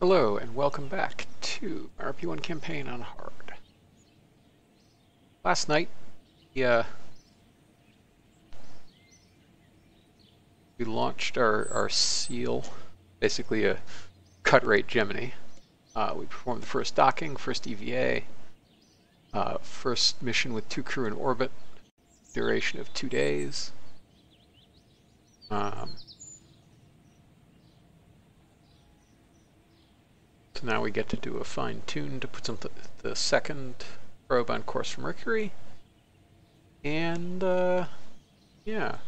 Hello and welcome back to RP1 campaign on hard. Last night, we, uh, we launched our, our seal, basically a cut rate Gemini. Uh, we performed the first docking, first EVA, uh, first mission with two crew in orbit, duration of two days. Um, So now we get to do a fine tune to put some th the second probe on course for Mercury. And, uh, yeah.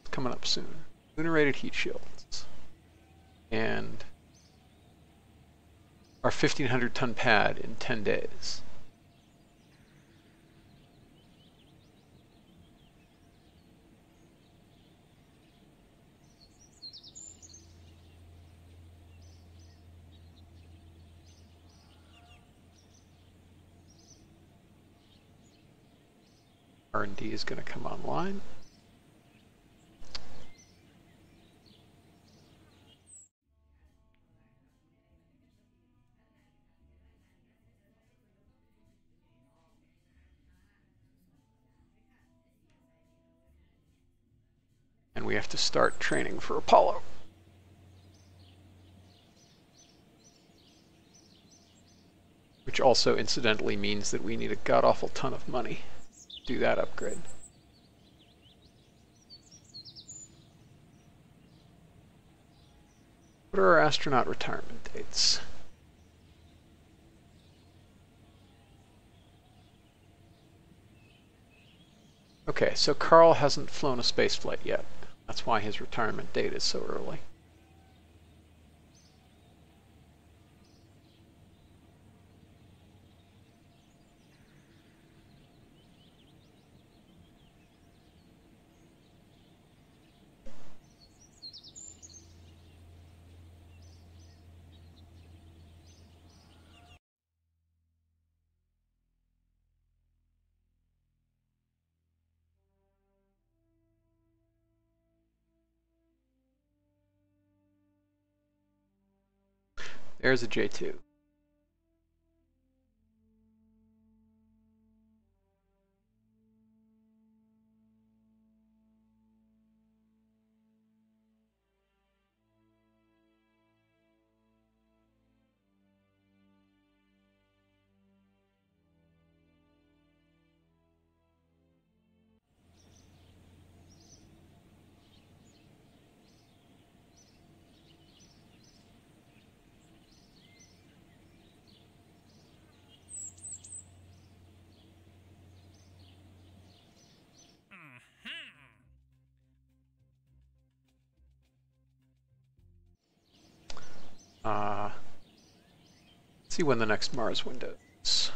It's coming up soon. Lunar rated heat shields. And our 1500 ton pad in 10 days. R&D is going to come online. And we have to start training for Apollo. Which also incidentally means that we need a god-awful ton of money do that upgrade. What are our astronaut retirement dates? Okay, so Carl hasn't flown a spaceflight yet. That's why his retirement date is so early. There's a J2. See when the next Mars window is.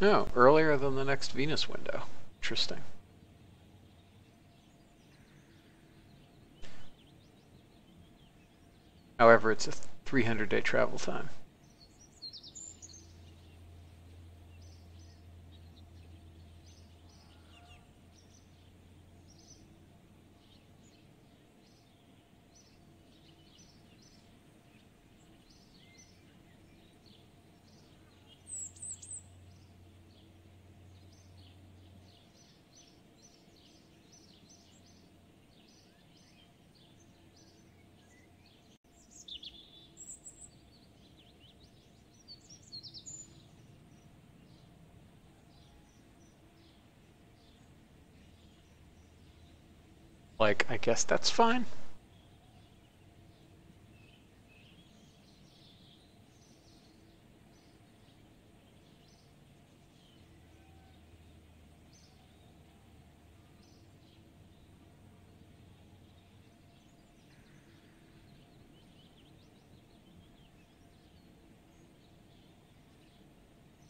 No, oh, earlier than the next Venus window. Interesting. However, it's a 300 day travel time. Like, I guess that's fine.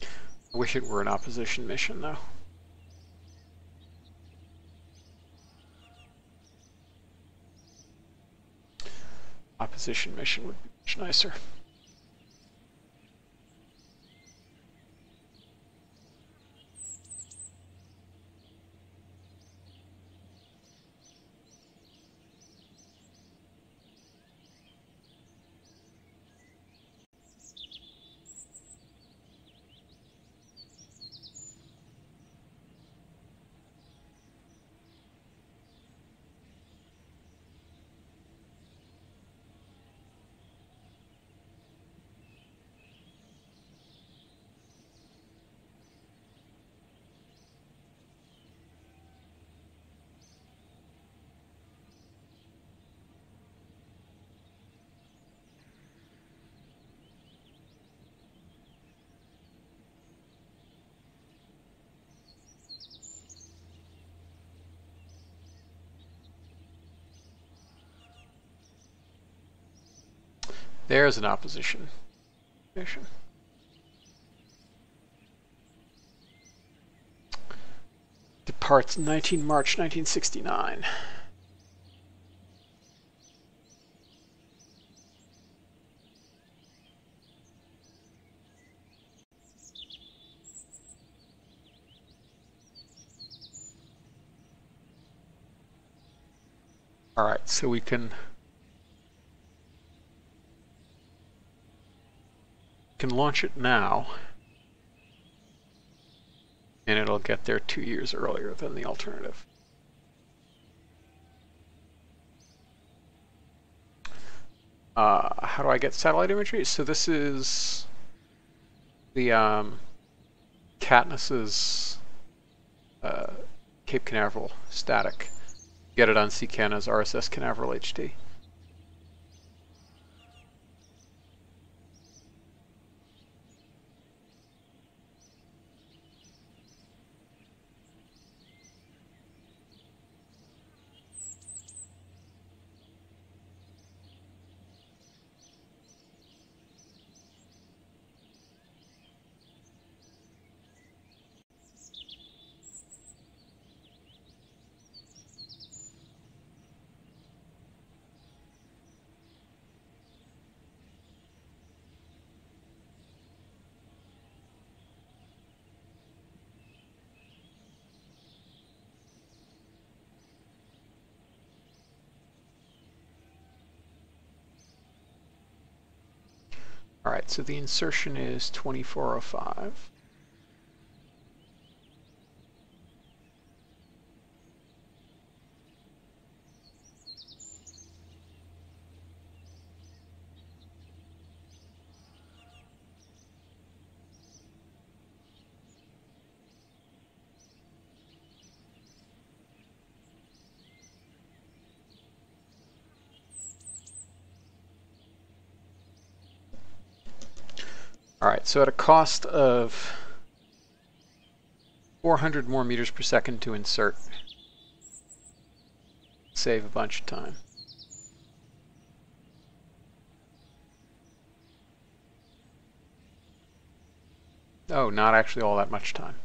I wish it were an opposition mission, though. Position mission would be much nicer. There's an opposition mission. Departs 19 March 1969. All right, so we can can launch it now and it'll get there two years earlier than the alternative. Uh, how do I get satellite imagery? So this is the um, Katniss's uh, Cape Canaveral static. Get it on CKAN as RSS Canaveral HD. So the insertion is 2405. All right, so at a cost of 400 more meters per second to insert, save a bunch of time. Oh, not actually all that much time.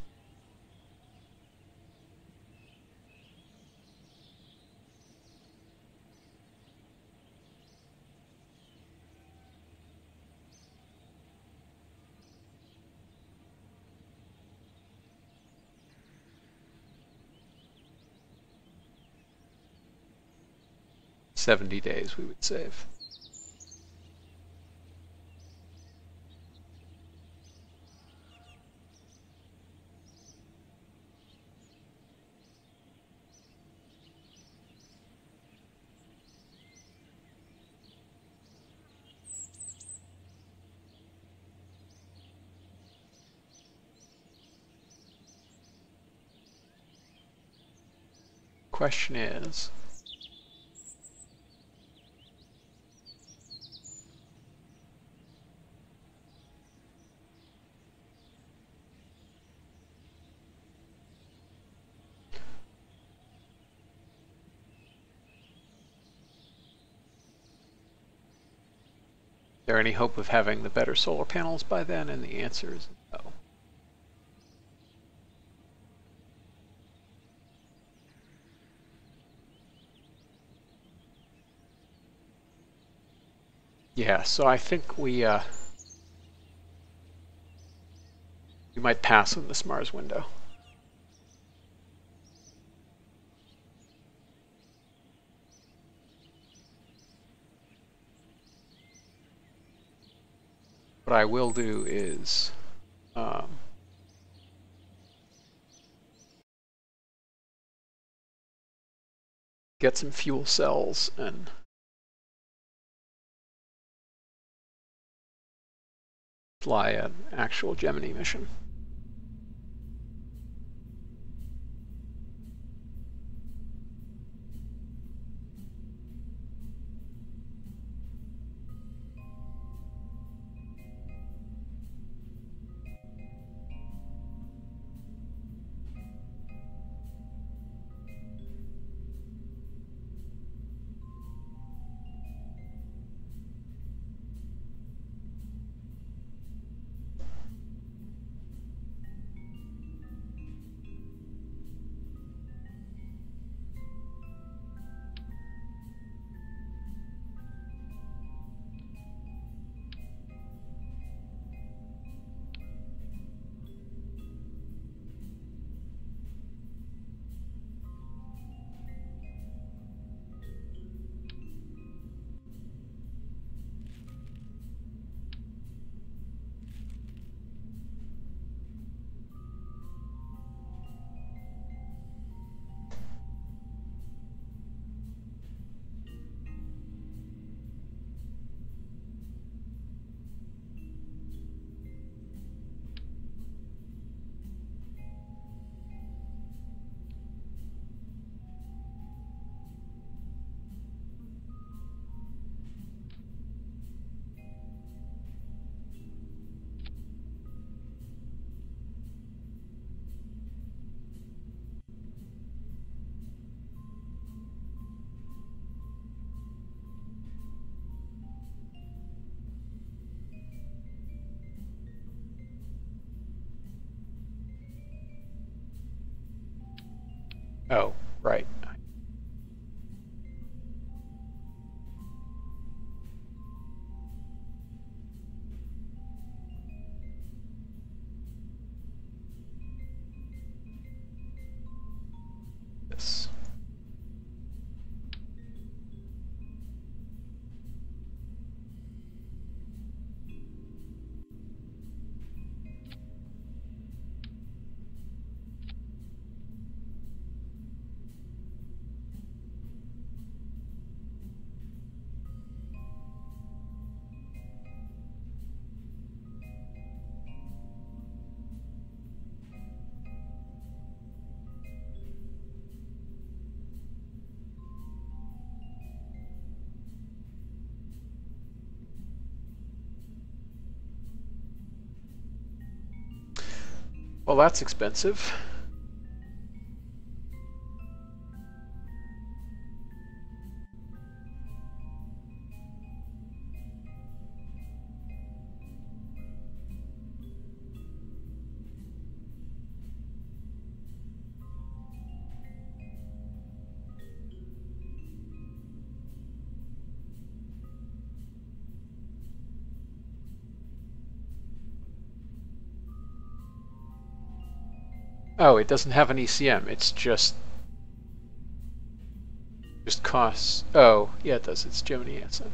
70 days we would save. Question is, there any hope of having the better solar panels by then? And the answer is no. Yeah, so I think we uh, we might pass on this Mars window. I will do is um, get some fuel cells and fly an actual Gemini mission. Well, that's expensive. Oh, it doesn't have an ECM. It's just just costs. Oh, yeah, it does. It's Gemini Anson.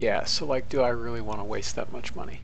Yeah, so like, do I really want to waste that much money?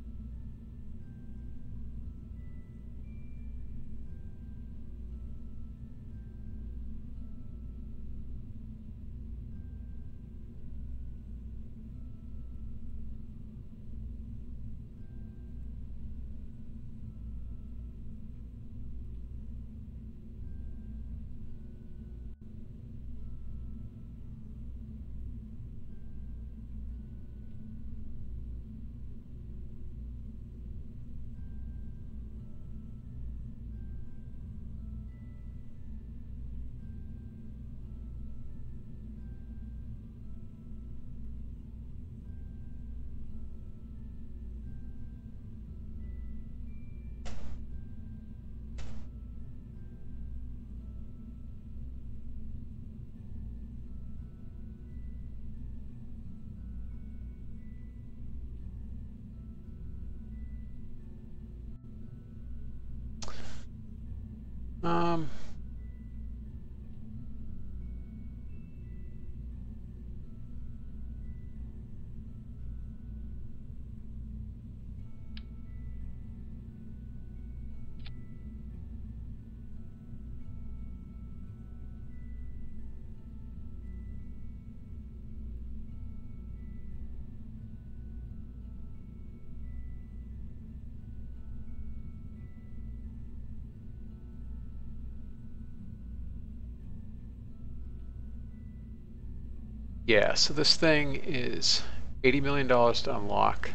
Yeah, so this thing is $80 million to unlock,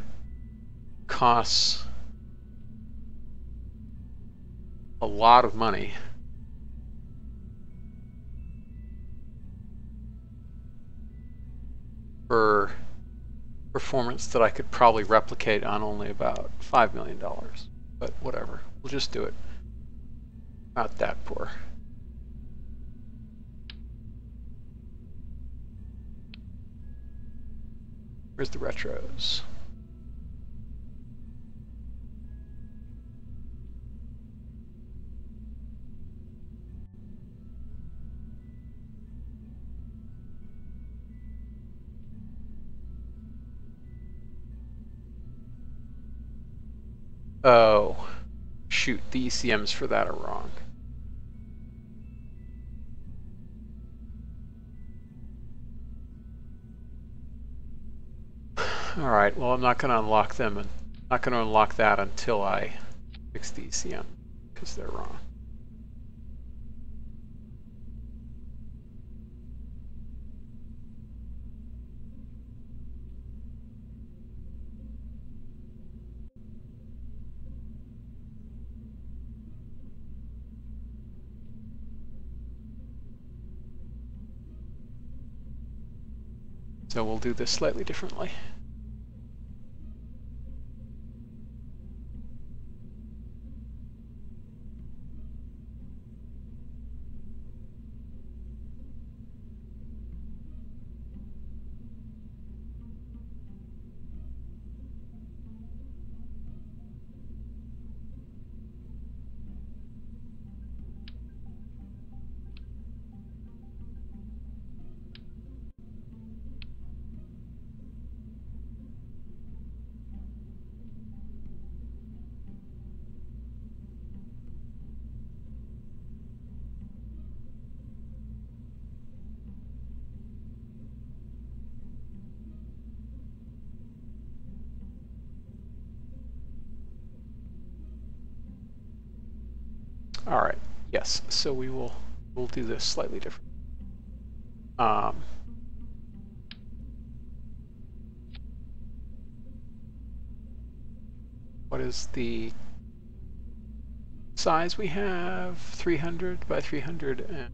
costs a lot of money. For performance that I could probably replicate on only about $5 million. But whatever, we'll just do it. Not that poor. Where's the retros? Oh, shoot, the ECMs for that are wrong. Alright, well I'm not going to unlock them and not going to unlock that until I fix the ECM because they're wrong. So we'll do this slightly differently. All right. Yes. So we will we'll do this slightly different. Um, what is the size we have? 300 by 300 and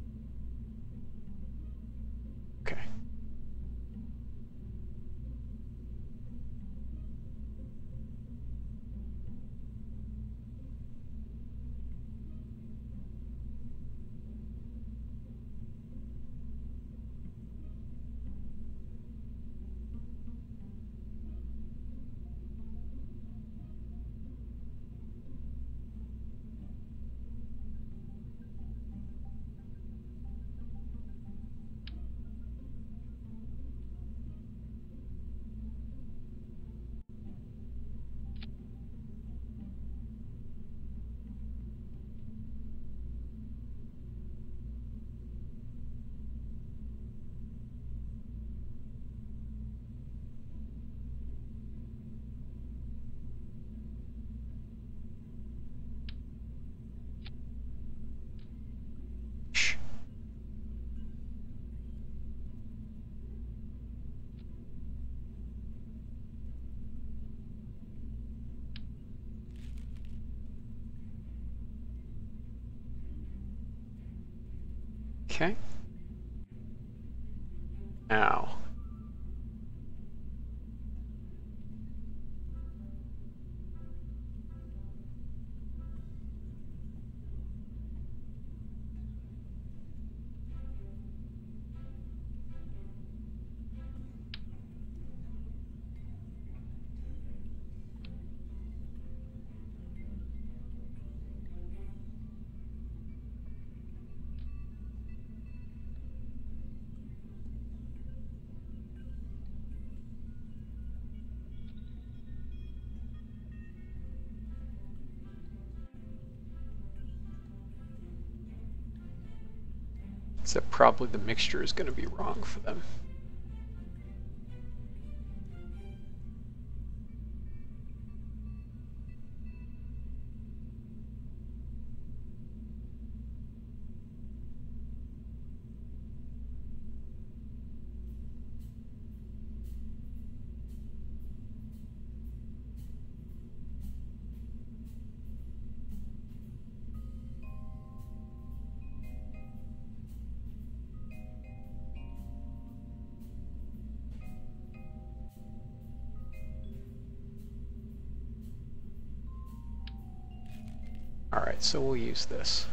Okay. Now. Except probably the mixture is going to be wrong for them. So we'll use this.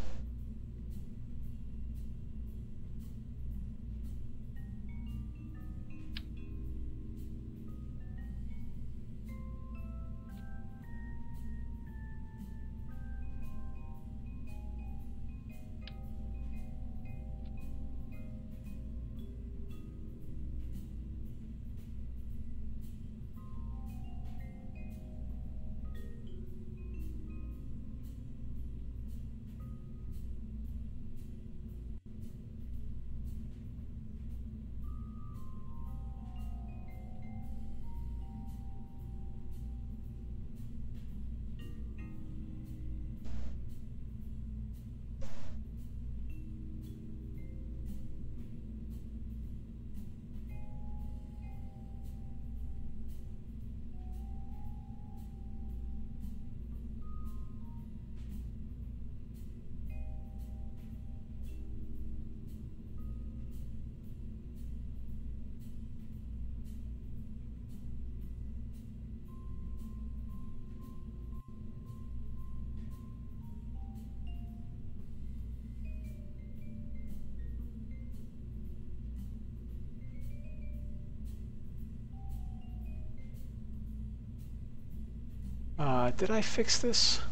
Uh, did I fix this?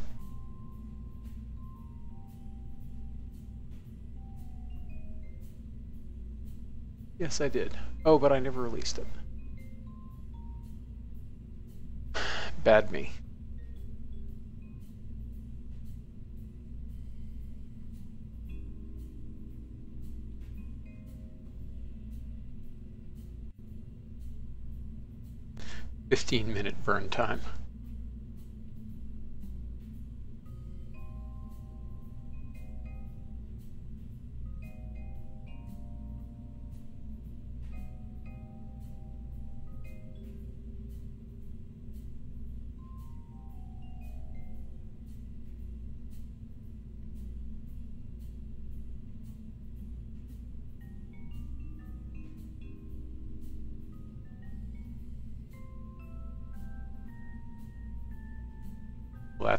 Yes, I did. Oh, but I never released it. Bad me. Fifteen minute burn time.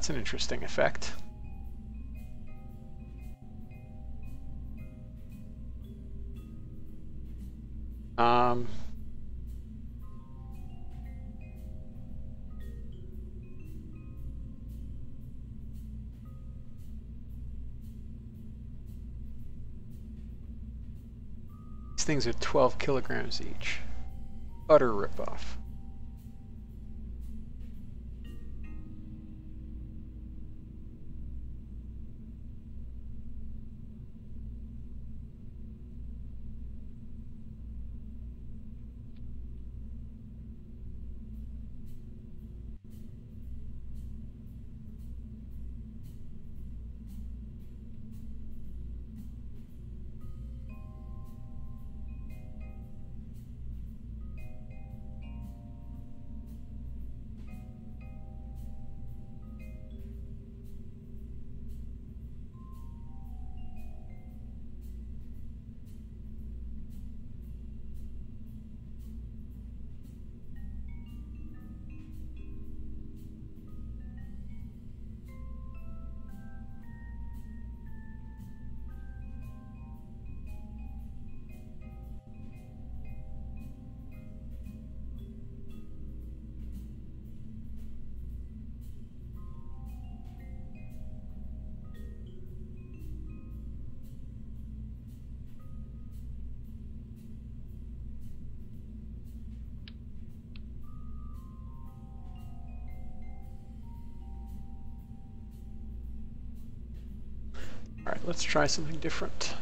That's an interesting effect. Um, these things are 12 kilograms each. Utter ripoff. Let's try something different.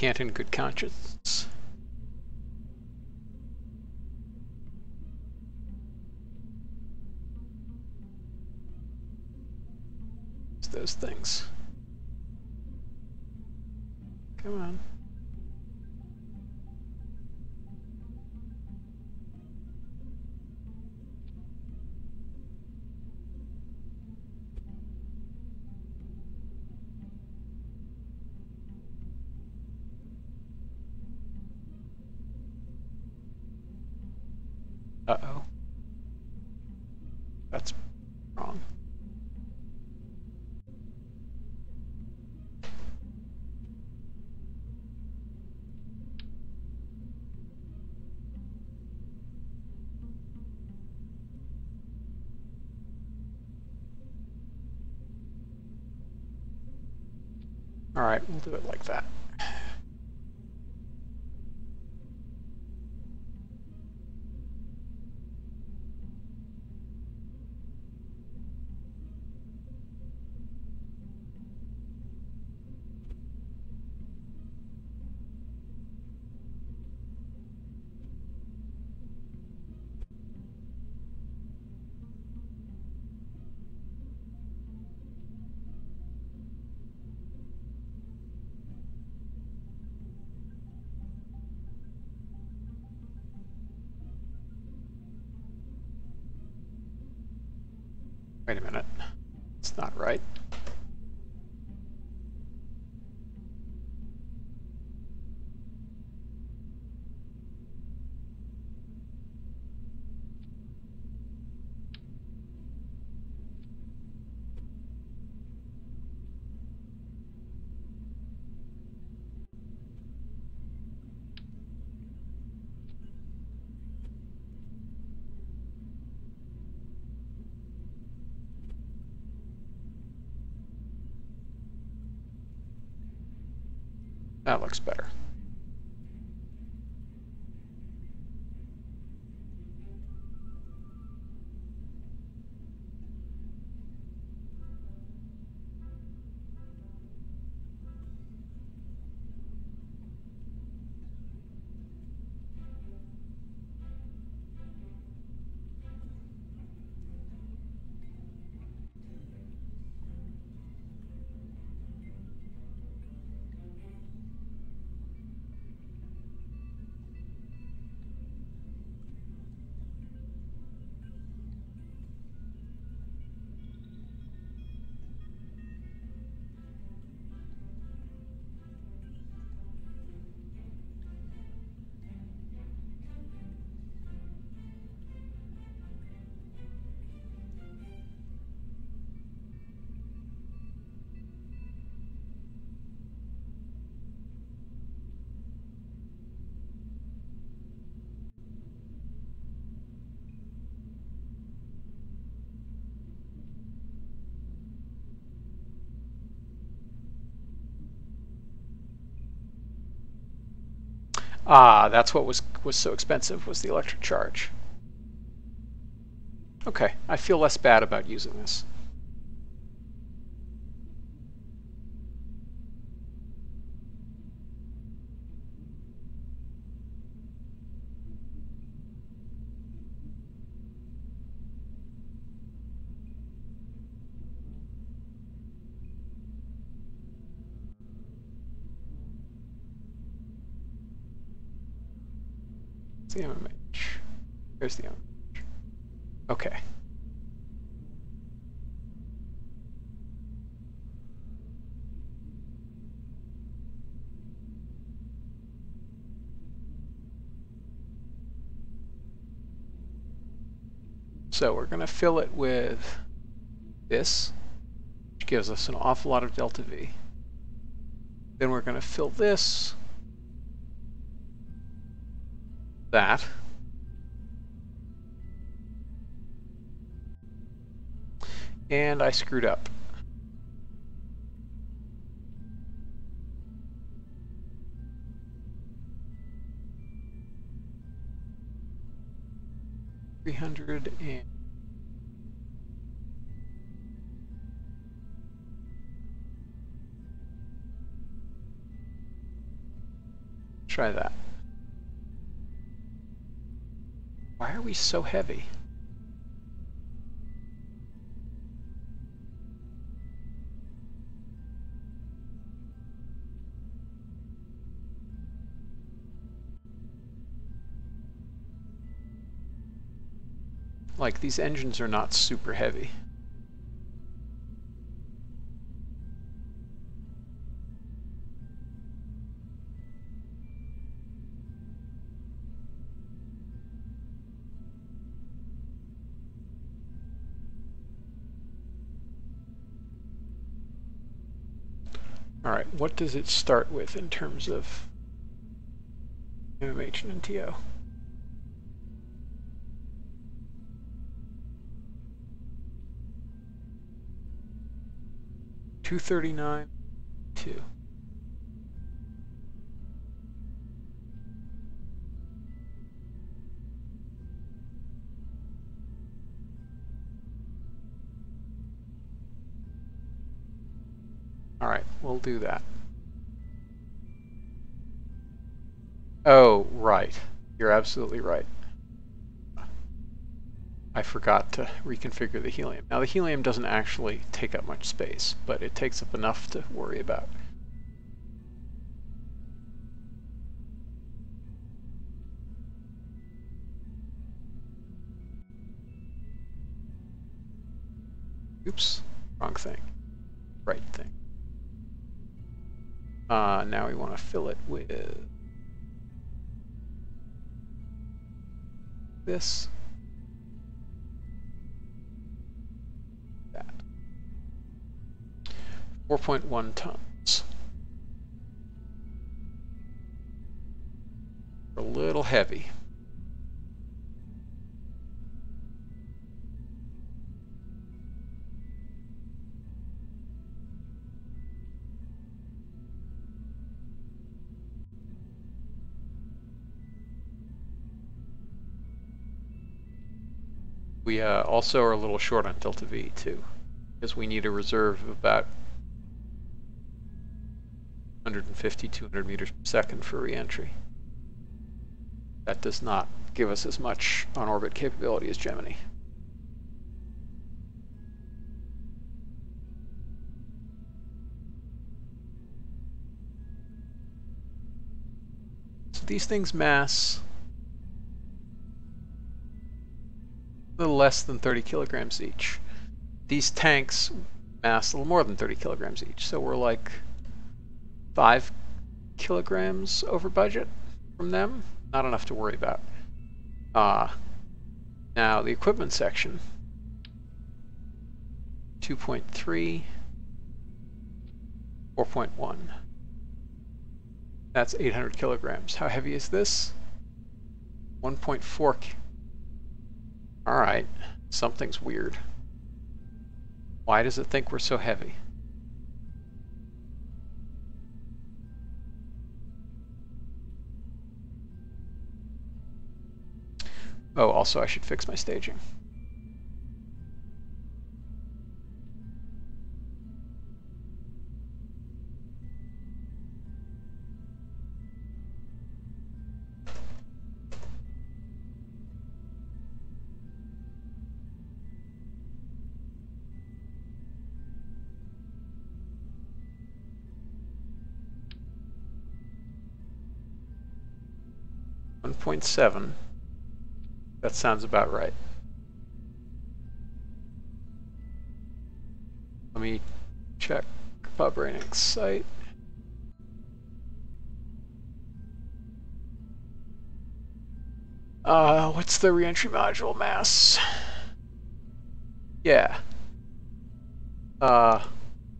Can't in good conscience. Those things. Right, we'll do it like that. That looks better. Ah, that's what was, was so expensive, was the electric charge. Okay, I feel less bad about using this. The MMH. The MMH. Okay. So we're going to fill it with this, which gives us an awful lot of delta V. Then we're going to fill this that. And I screwed up. Three hundred and try that. We so heavy? Like, these engines are not super heavy. What does it start with in terms of MMH and NTO? Two thirty nine two. Do that. Oh, right. You're absolutely right. I forgot to reconfigure the helium. Now the helium doesn't actually take up much space, but it takes up enough to worry about. Oops, wrong thing. Right thing. Uh, now we want to fill it with this. That. 4.1 tons. A little heavy. We uh, also are a little short on delta V too, because we need a reserve of about 150, 200 meters per second for reentry. That does not give us as much on-orbit capability as Gemini. So these things mass little less than 30 kilograms each. These tanks mass a little more than 30 kilograms each, so we're like 5 kilograms over budget from them. Not enough to worry about. Uh, now the equipment section, 2.3, 4.1. That's 800 kilograms. How heavy is this? 1.4. Alright, something's weird. Why does it think we're so heavy? Oh, also I should fix my staging. One point seven. That sounds about right. Let me check Fabranic's site. Uh, what's the reentry module mass? Yeah. Uh,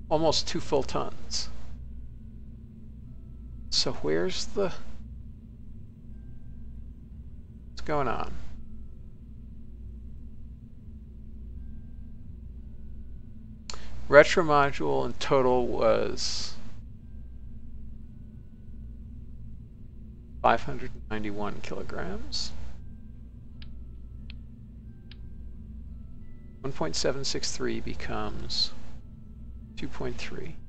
almost two full tons. So where's the... What's going on? Retro module in total was 591 kilograms. 1.763 becomes 2.3.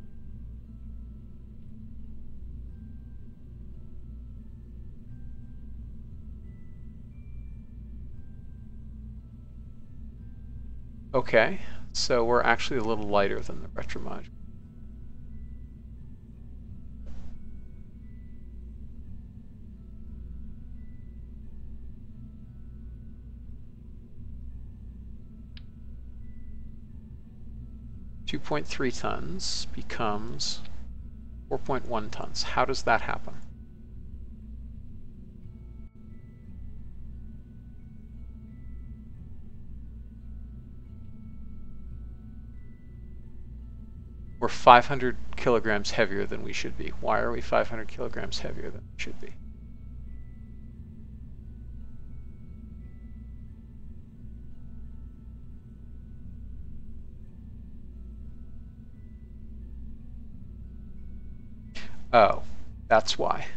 Okay. So we're actually a little lighter than the retro module. Two point three tons becomes four point one tons. How does that happen? 500 kilograms heavier than we should be. Why are we 500 kilograms heavier than we should be? Oh, that's why.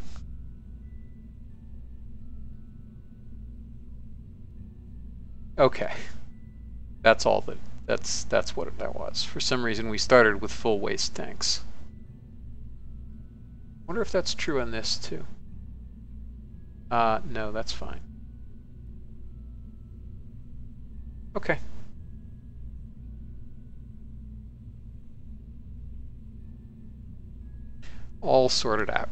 Okay. That's all that that's that's what that was. For some reason we started with full waste tanks. wonder if that's true on this too. Uh, no, that's fine. Okay. All sorted out.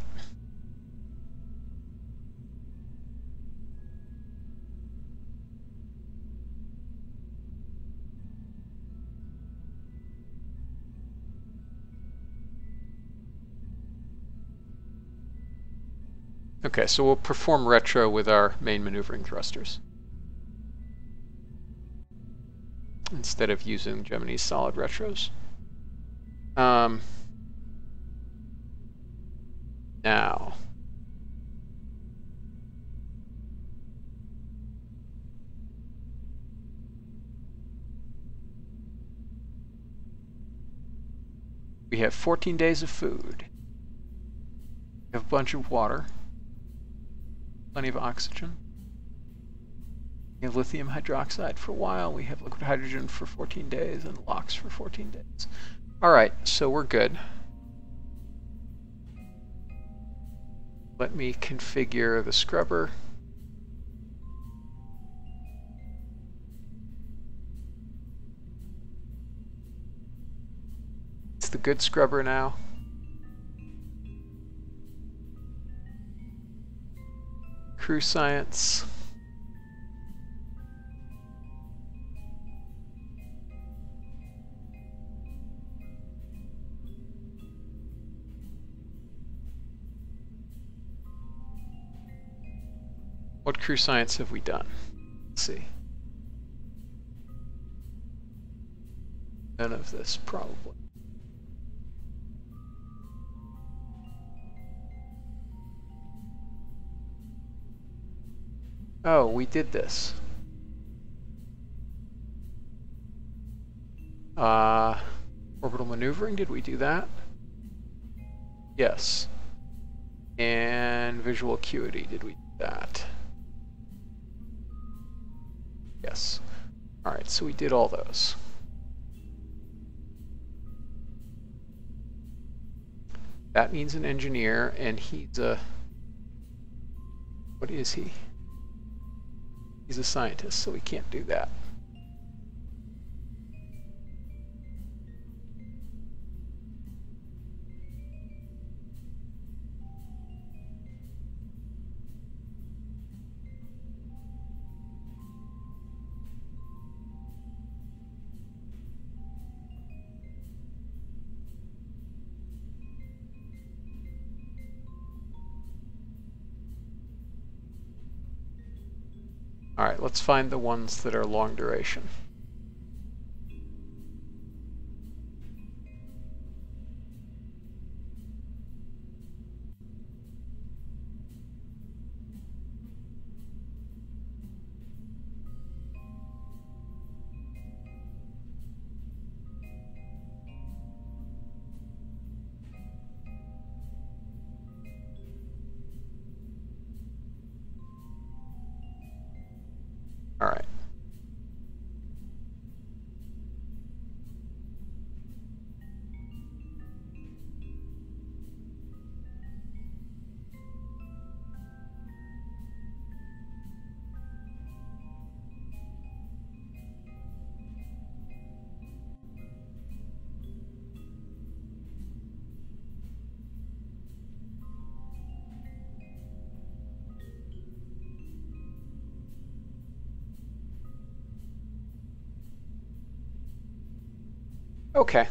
Okay, so we'll perform retro with our main maneuvering thrusters. Instead of using Gemini's solid retros. Um, now, we have 14 days of food. We have a bunch of water plenty of oxygen. We have lithium hydroxide for a while. We have liquid hydrogen for 14 days and LOX for 14 days. All right, so we're good. Let me configure the scrubber. It's the good scrubber now. Crew science. What crew science have we done? Let's see. None of this, probably. Oh, we did this. Uh, orbital maneuvering, did we do that? Yes. And visual acuity, did we do that? Yes. Alright, so we did all those. That means an engineer, and he's a... What is he? He's a scientist, so we can't do that. Alright, let's find the ones that are long duration. Okay. I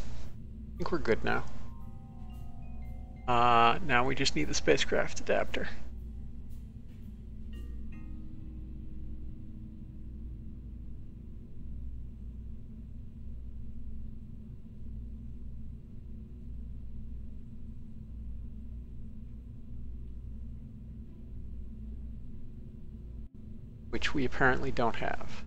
think we're good now. Uh, now we just need the spacecraft adapter. Which we apparently don't have.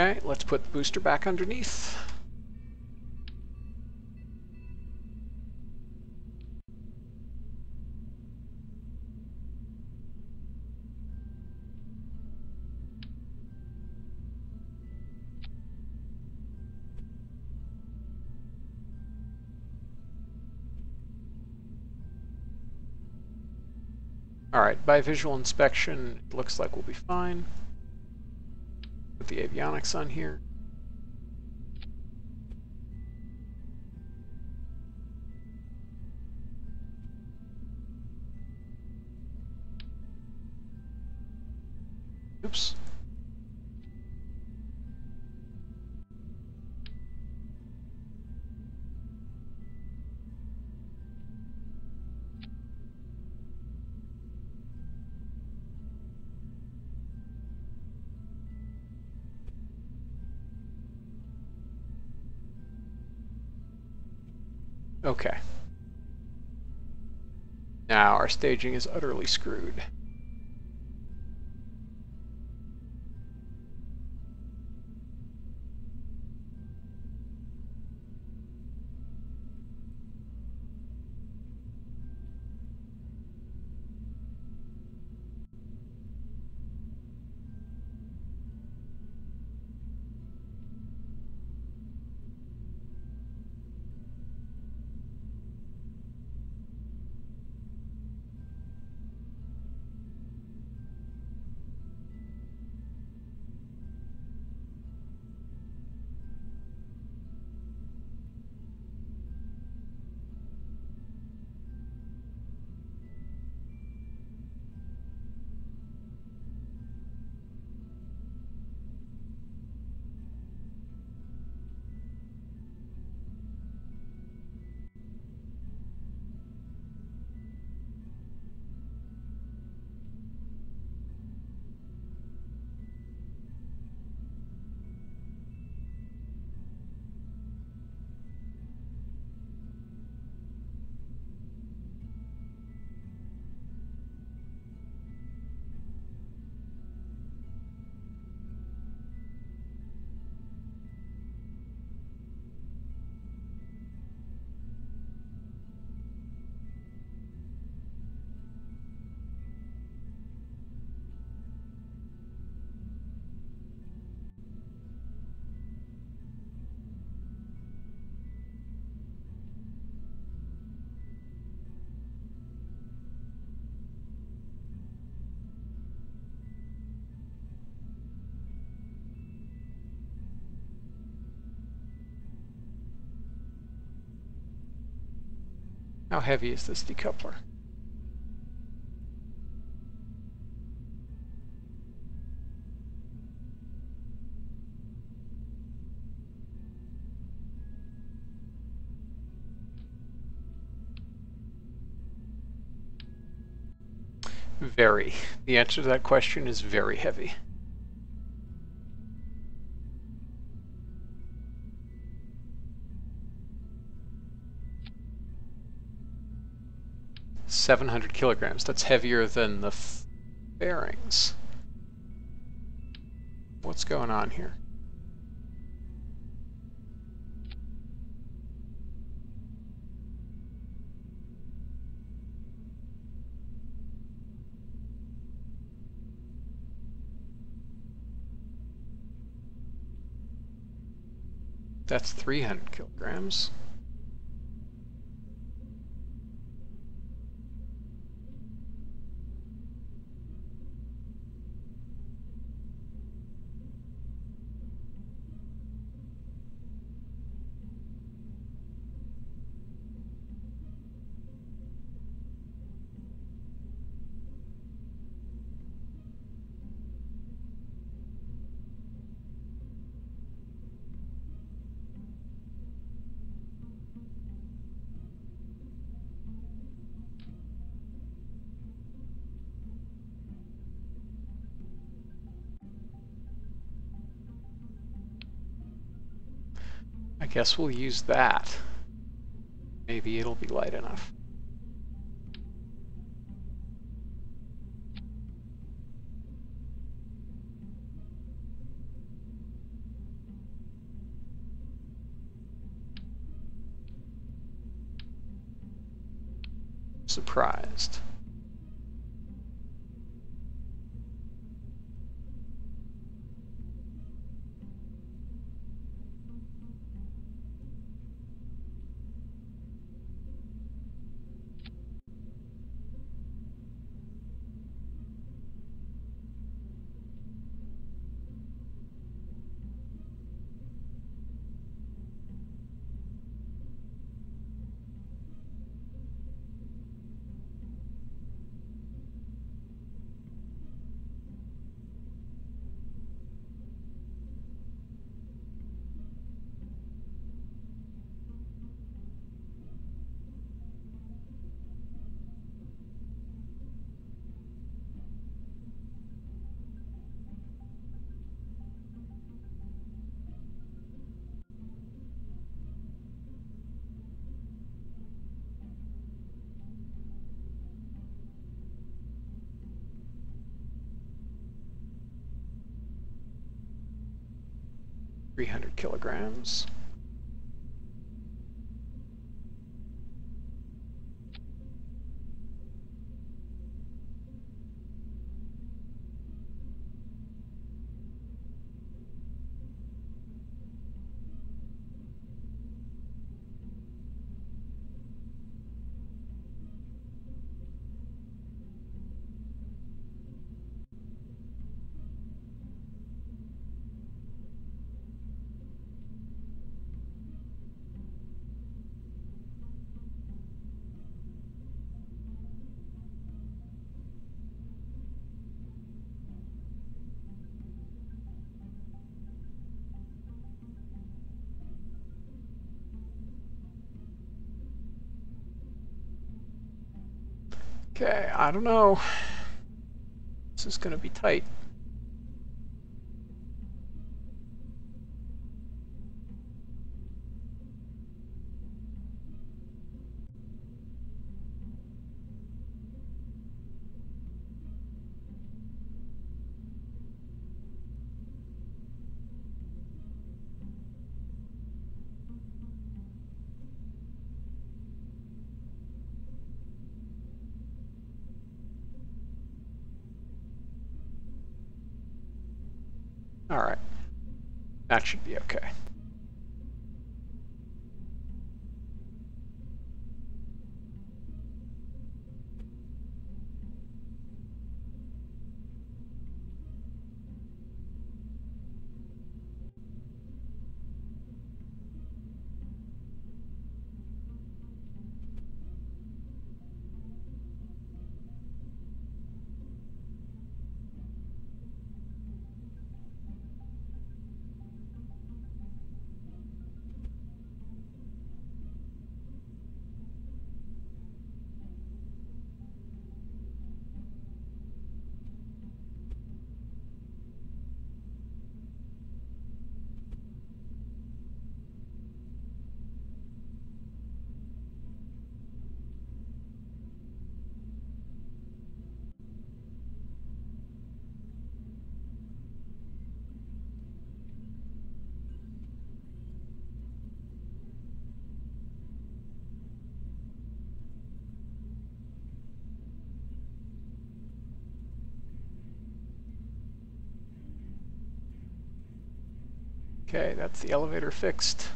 Okay, let's put the booster back underneath. Alright, by visual inspection, it looks like we'll be fine. The avionics on here. Now our staging is utterly screwed. How heavy is this decoupler? Very. The answer to that question is very heavy. 700 kilograms. That's heavier than the fairings. What's going on here? That's 300 kilograms. Guess we'll use that. Maybe it'll be light enough. 300 kilograms. Okay, I don't know. This is going to be tight. Should be okay. Okay, that's the elevator fixed.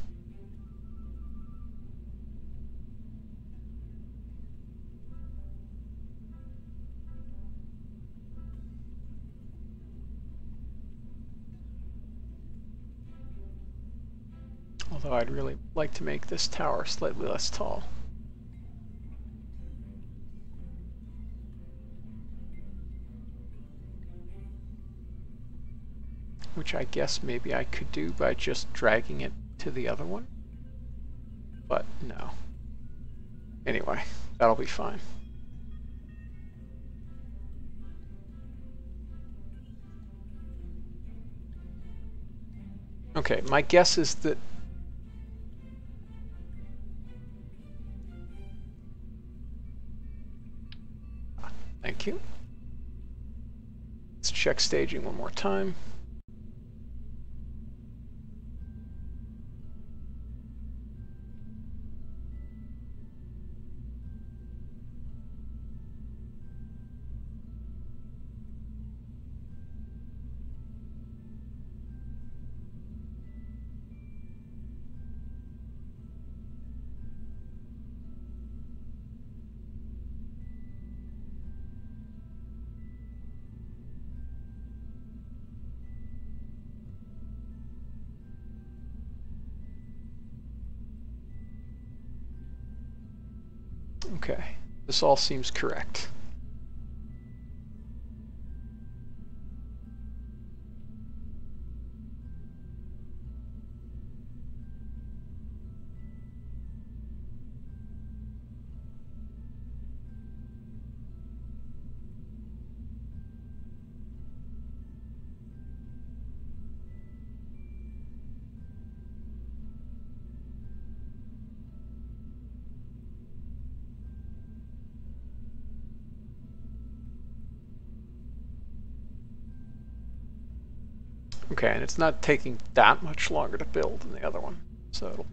Although I'd really like to make this tower slightly less tall. Which I guess maybe I could do by just dragging it to the other one. But no. Anyway, that'll be fine. Okay, my guess is that Thank you. Let's check staging one more time. This all seems correct. Okay, and it's not taking that much longer to build than the other one, so it'll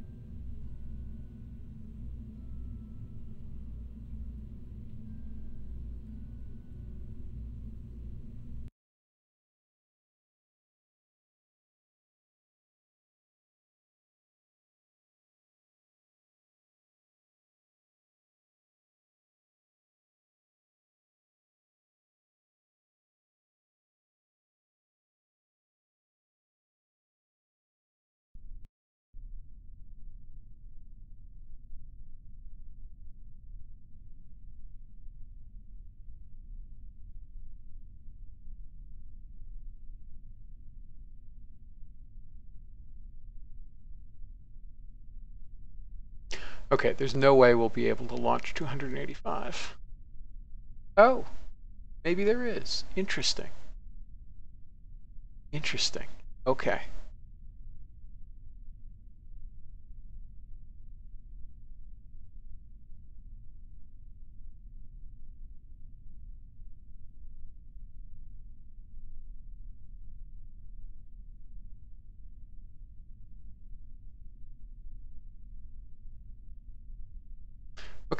Okay, there's no way we'll be able to launch 285. Oh, maybe there is. Interesting. Interesting. Okay.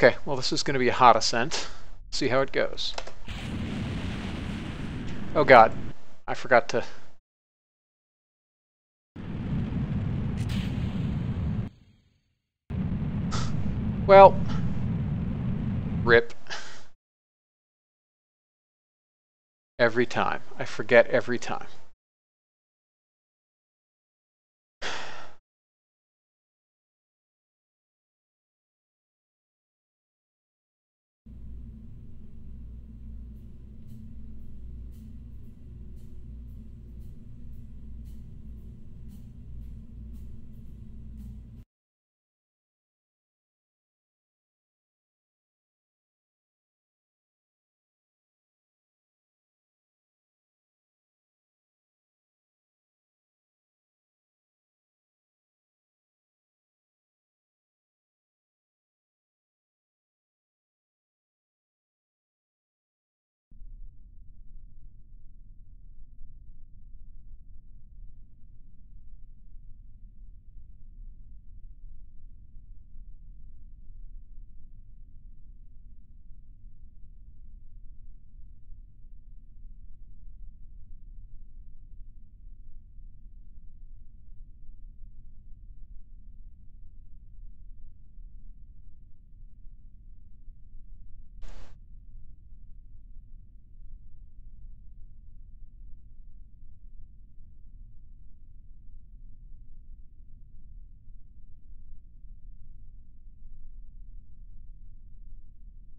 Okay, well this is going to be a hot ascent. See how it goes. Oh god, I forgot to... Well, rip. Every time. I forget every time.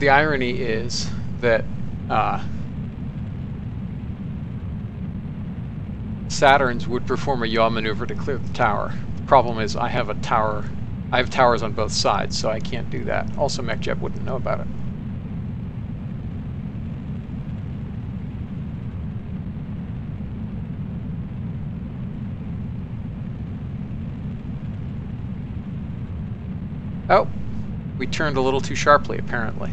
The irony is that uh, Saturns would perform a yaw maneuver to clear the tower. The problem is I have a tower, I have towers on both sides, so I can't do that. Also, MechJeb wouldn't know about it. Oh, we turned a little too sharply, apparently.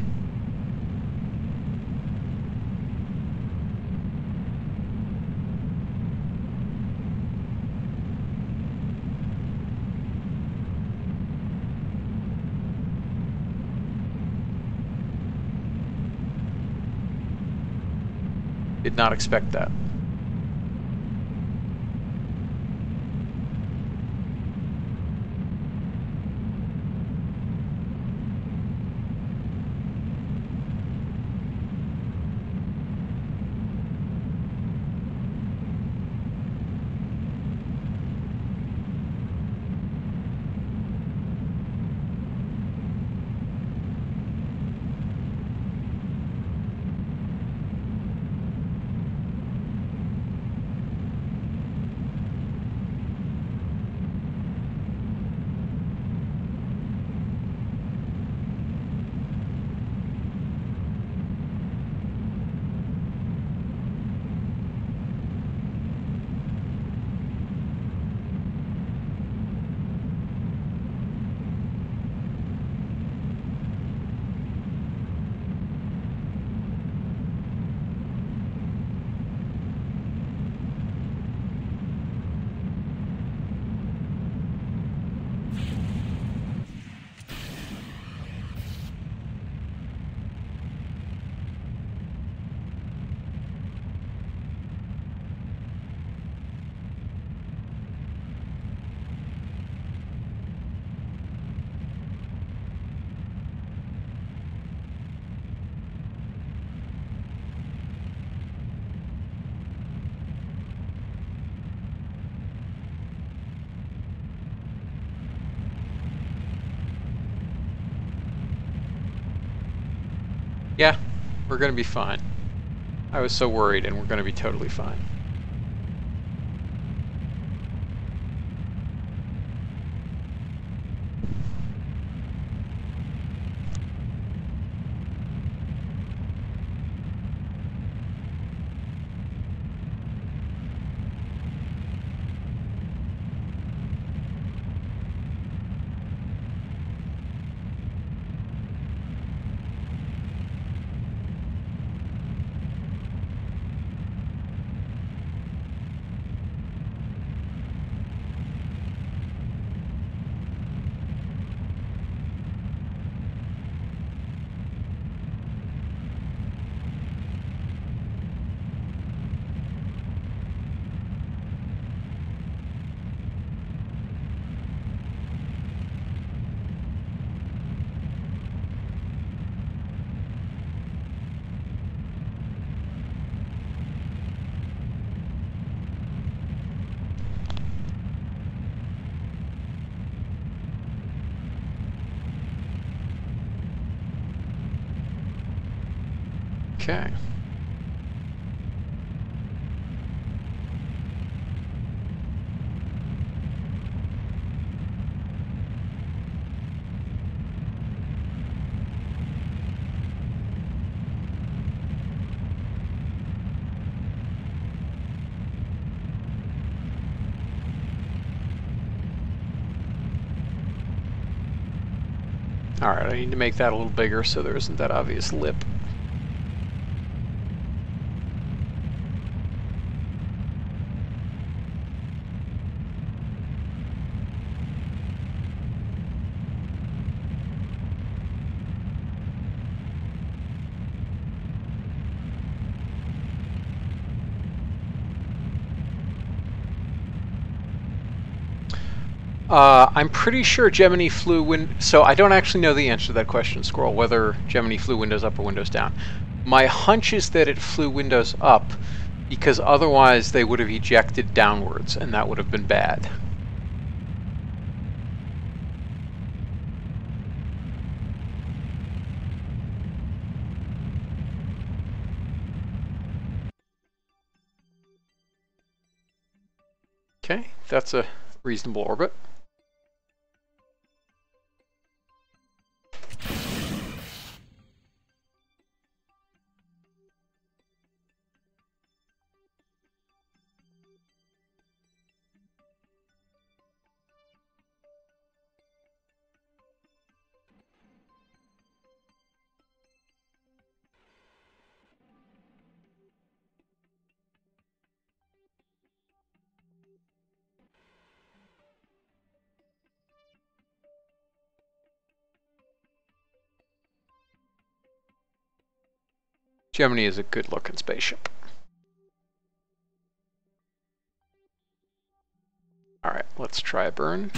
Did not expect that. Yeah, we're to be fine. I was so worried, and we're to be totally fine. Okay. Alright, I need to make that a little bigger so there isn't that obvious lip. Uh, I'm pretty sure Gemini flew win. So I don't actually know the answer to that question, Squirrel, whether Gemini flew Windows up or Windows down. My hunch is that it flew Windows up because otherwise they would have ejected downwards, and that would have been bad. Okay, that's a reasonable orbit. Gemini is a good looking spaceship. Alright, let's try a burn.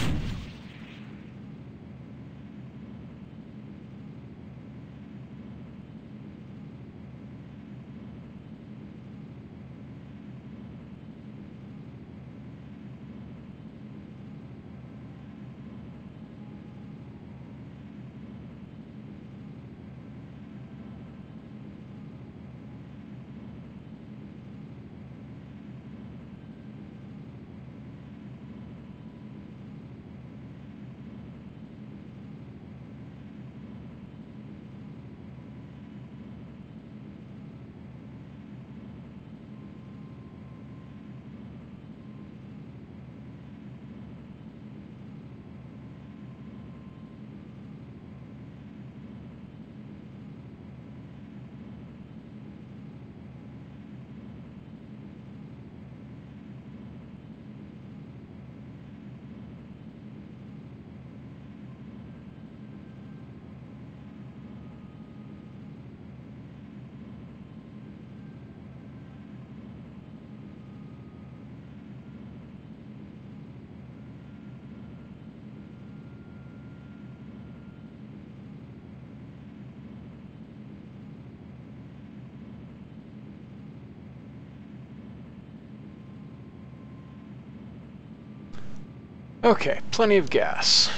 Okay, plenty of gas.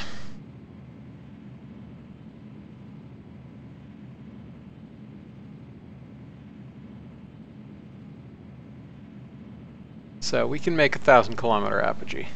So we can make a thousand kilometer apogee.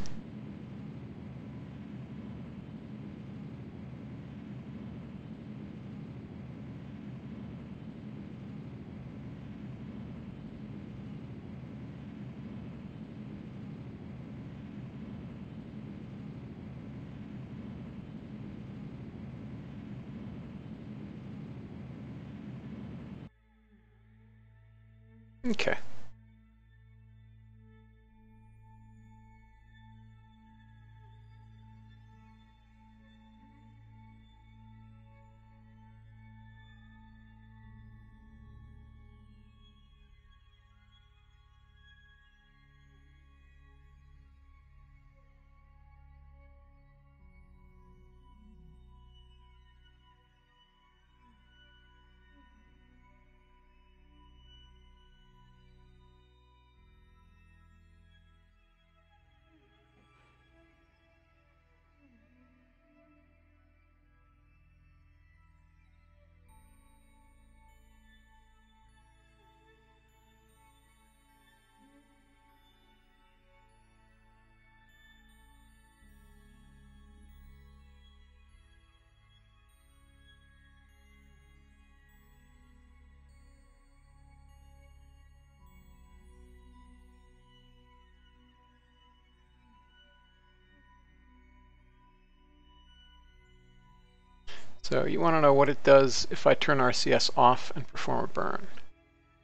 So you want to know what it does if I turn RCS off and perform a burn.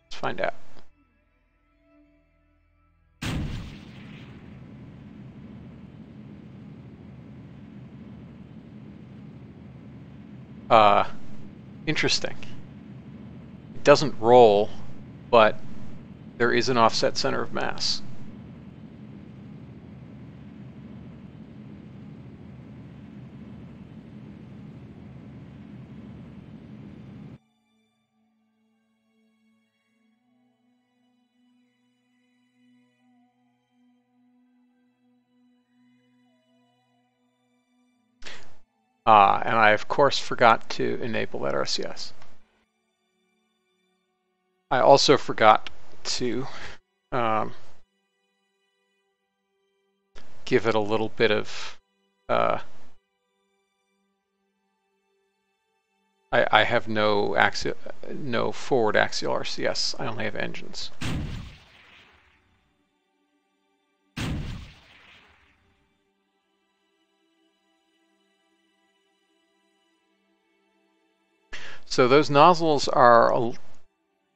Let's find out. Uh, interesting. It doesn't roll, but there is an offset center of mass. Uh, and I of course forgot to enable that RCS. I also forgot to um, give it a little bit of uh, I, I have no axial, no forward axial RCS. I only have engines. So those nozzles are,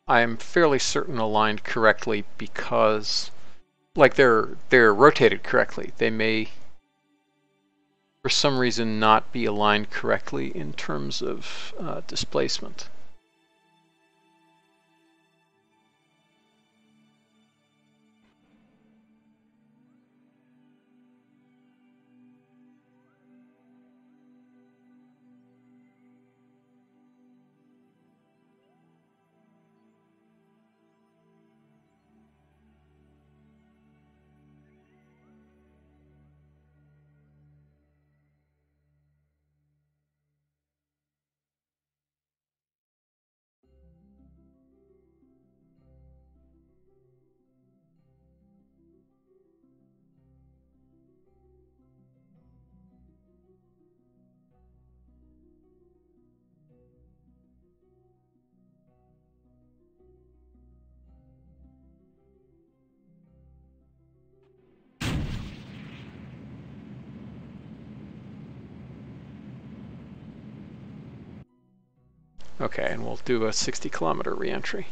I'm fairly certain, aligned correctly because, like they're they're rotated correctly. They may, for some reason, not be aligned correctly in terms of uh, displacement. Okay, and we'll do a 60 kilometer reentry.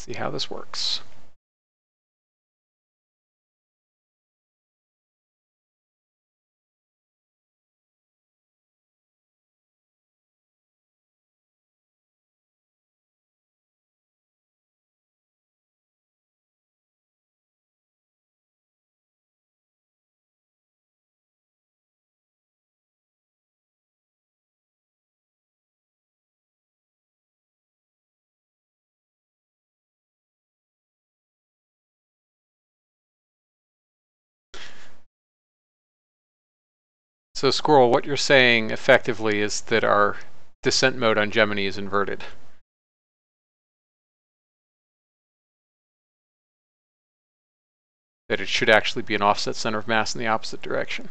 See how this works. So Squirrel, what you're saying effectively is that our descent mode on Gemini is inverted. That it should actually be an offset center of mass in the opposite direction.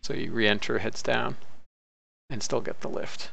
So you re-enter heads down and still get the lift.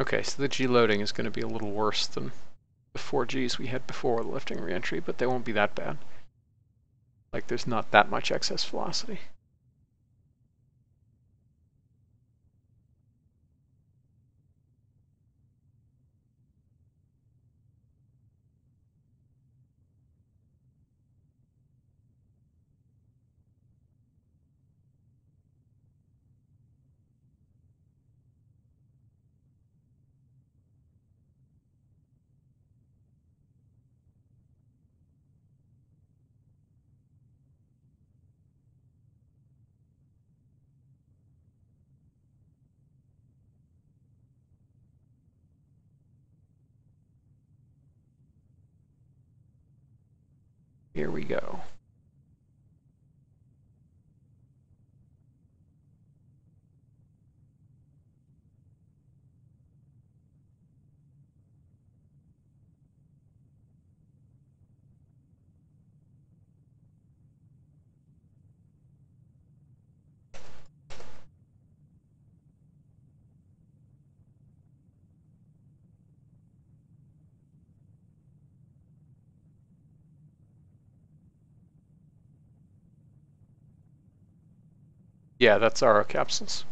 Okay, so the G loading is going to be a little worse than the 4Gs we had before the lifting reentry, but they won't be that bad. Like there's not that much excess velocity. Here we go. Yeah, that's our capsules.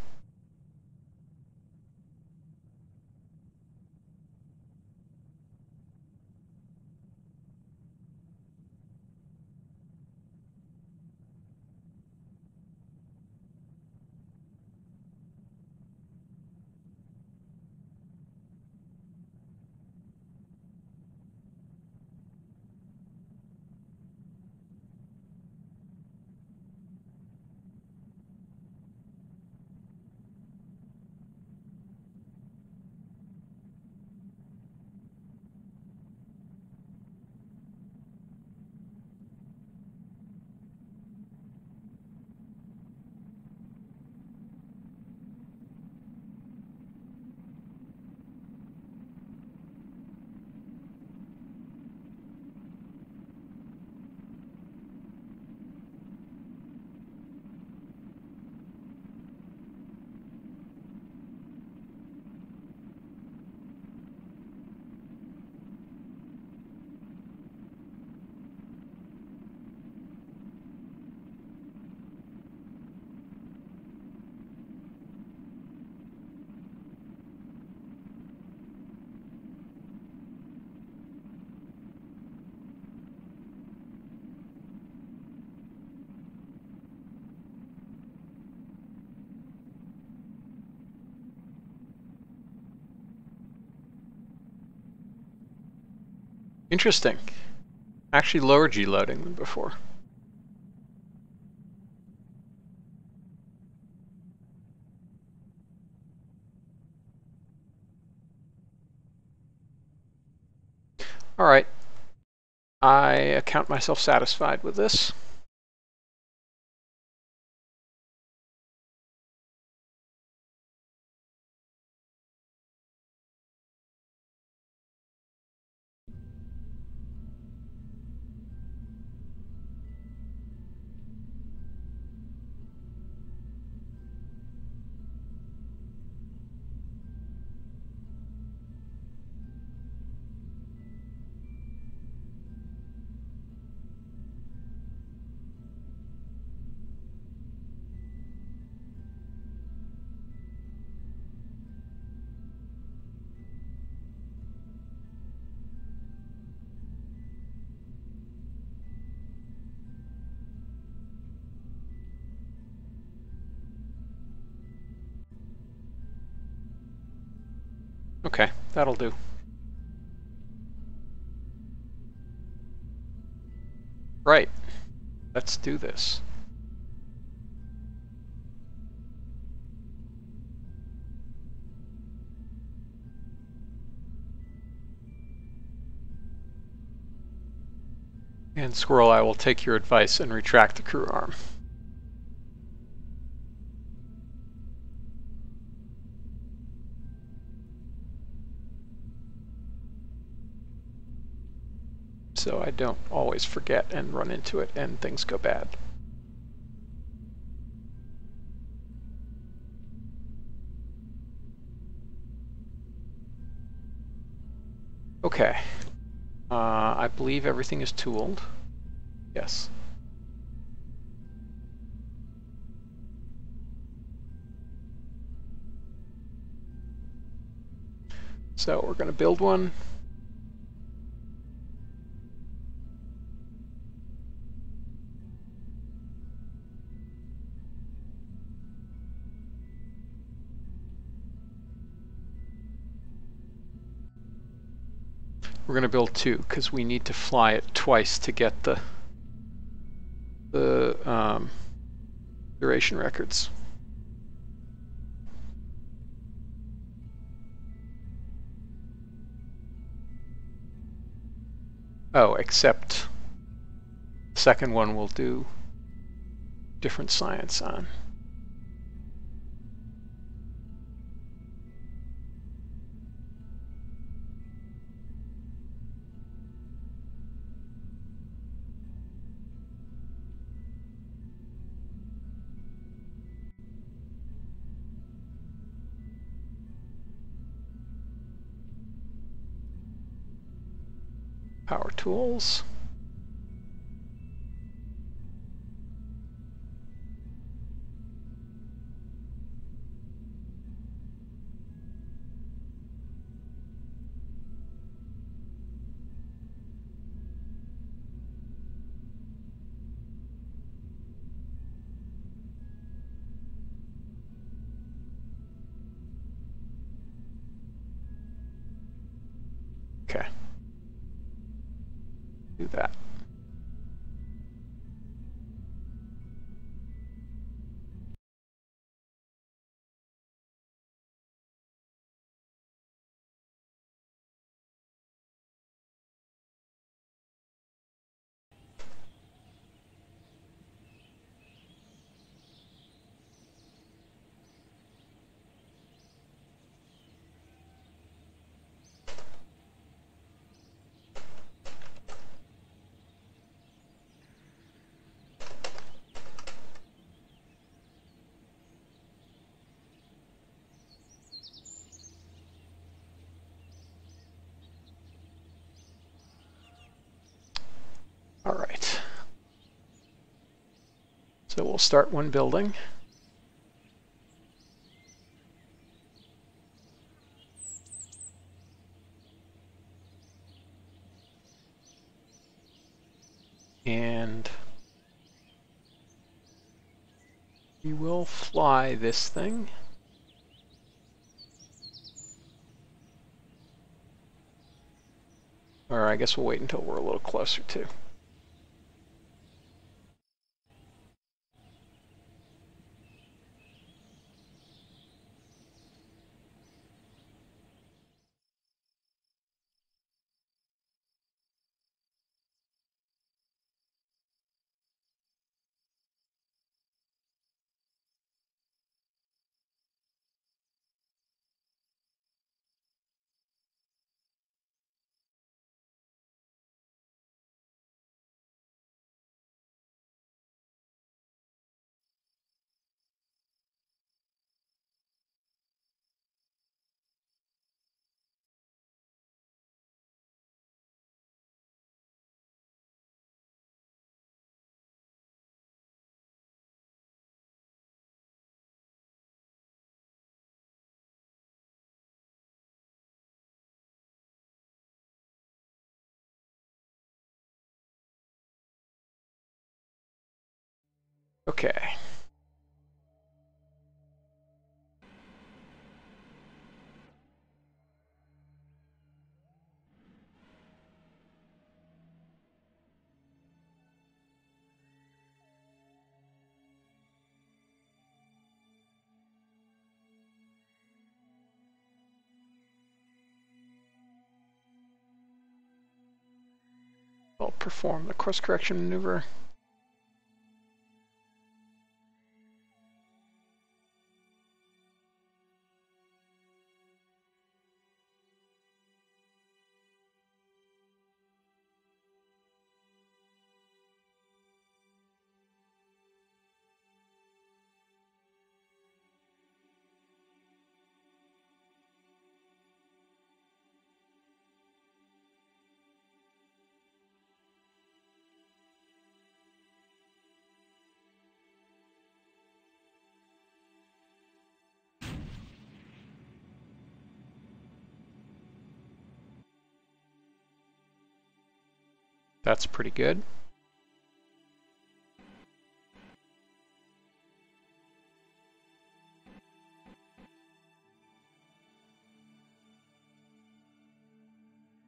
Interesting. Actually lower G loading than before. Alright. I account myself satisfied with this. That'll do. Right. Let's do this. And Squirrel, I will take your advice and retract the crew arm. Don't always forget and run into it and things go bad. Okay. Uh, I believe everything is tooled. Yes. So we're going to build one. Going to build two because we need to fly it twice to get the the um, duration records. Oh, except the second one we'll do different science on. Tools. Okay do that. All right. So we'll start one building. And we will fly this thing. Or I guess we'll wait until we're a little closer to. Okay. I'll perform the course correction maneuver. That's pretty good.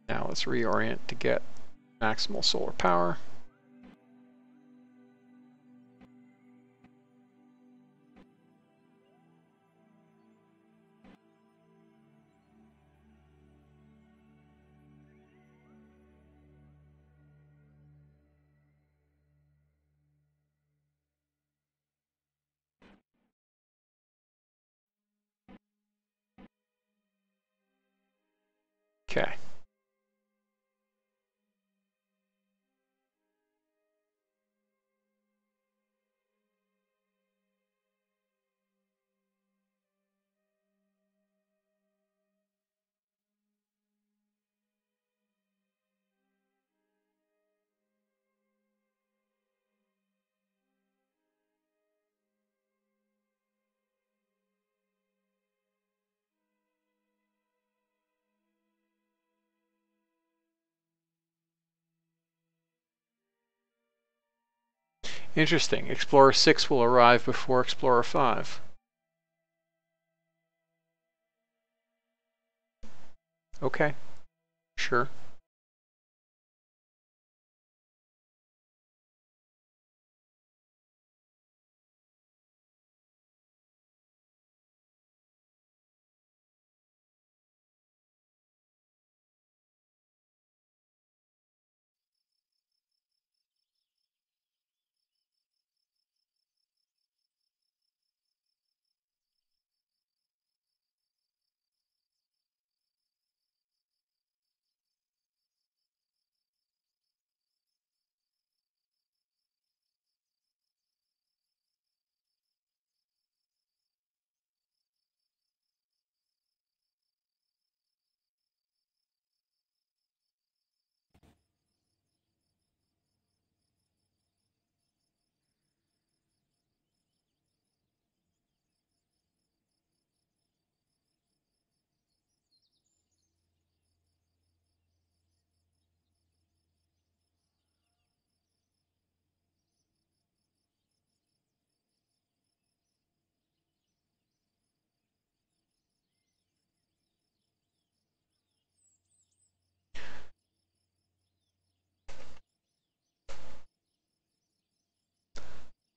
Now let's reorient to get maximal solar power. Interesting. Explorer 6 will arrive before Explorer 5. Okay. Sure.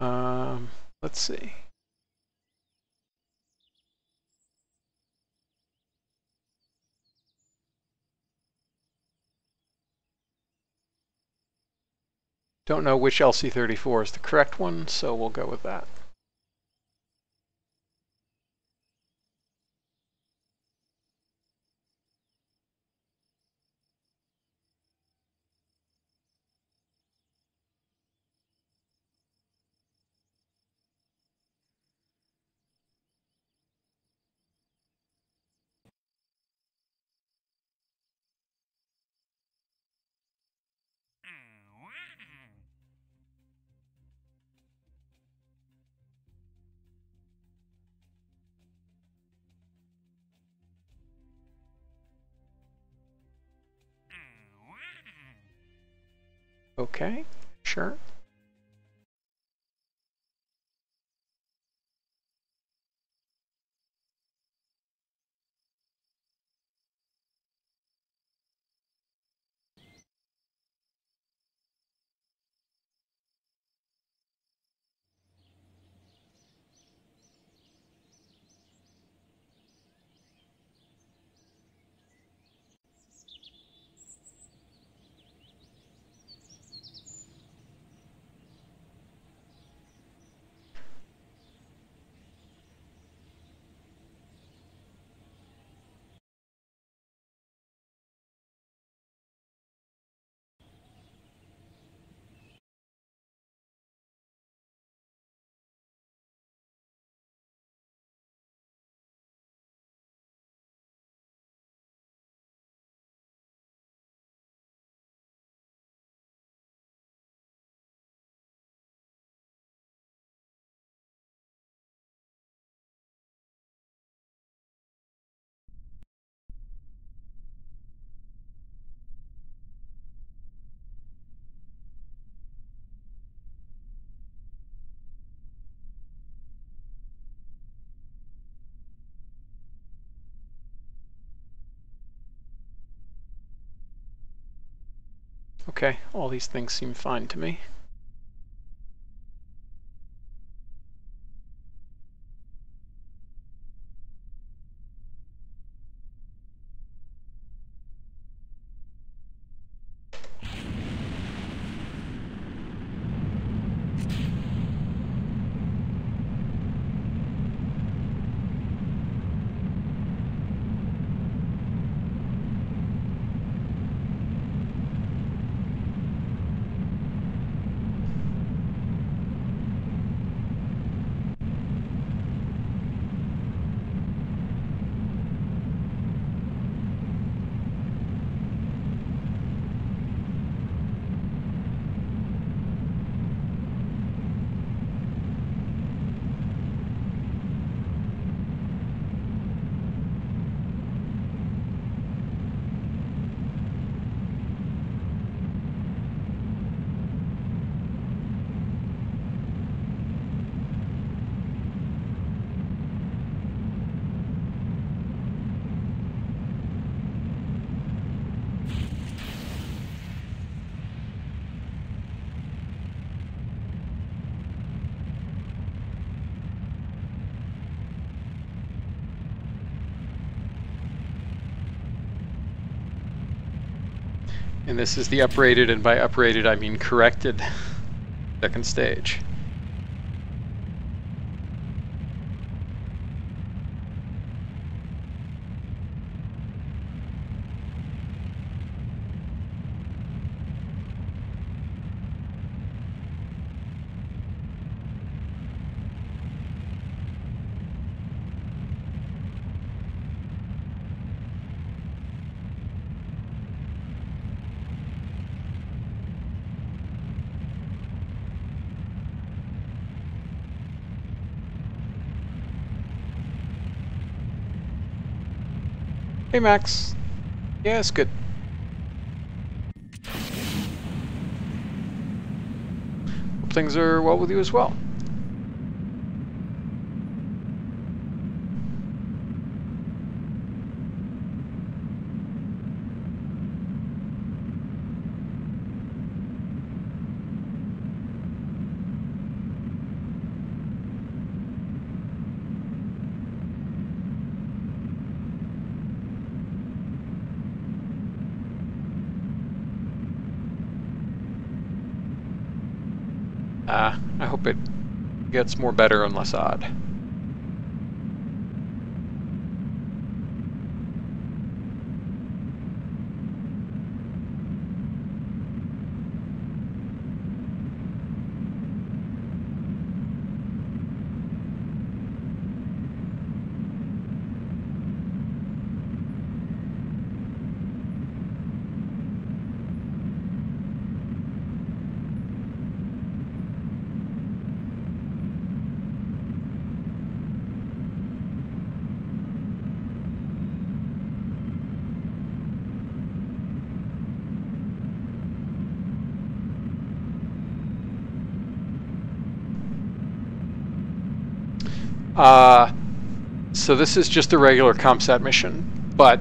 Um, let's see. Don't know which LC34 is the correct one, so we'll go with that. Okay, sure. Okay, all these things seem fine to me. And this is the uprated, and by uprated I mean corrected second stage. Hey Max. Yeah, it's good. Hope things are well with you as well. Uh, I hope it gets more better and less odd. Uh, so this is just a regular ComSat mission, but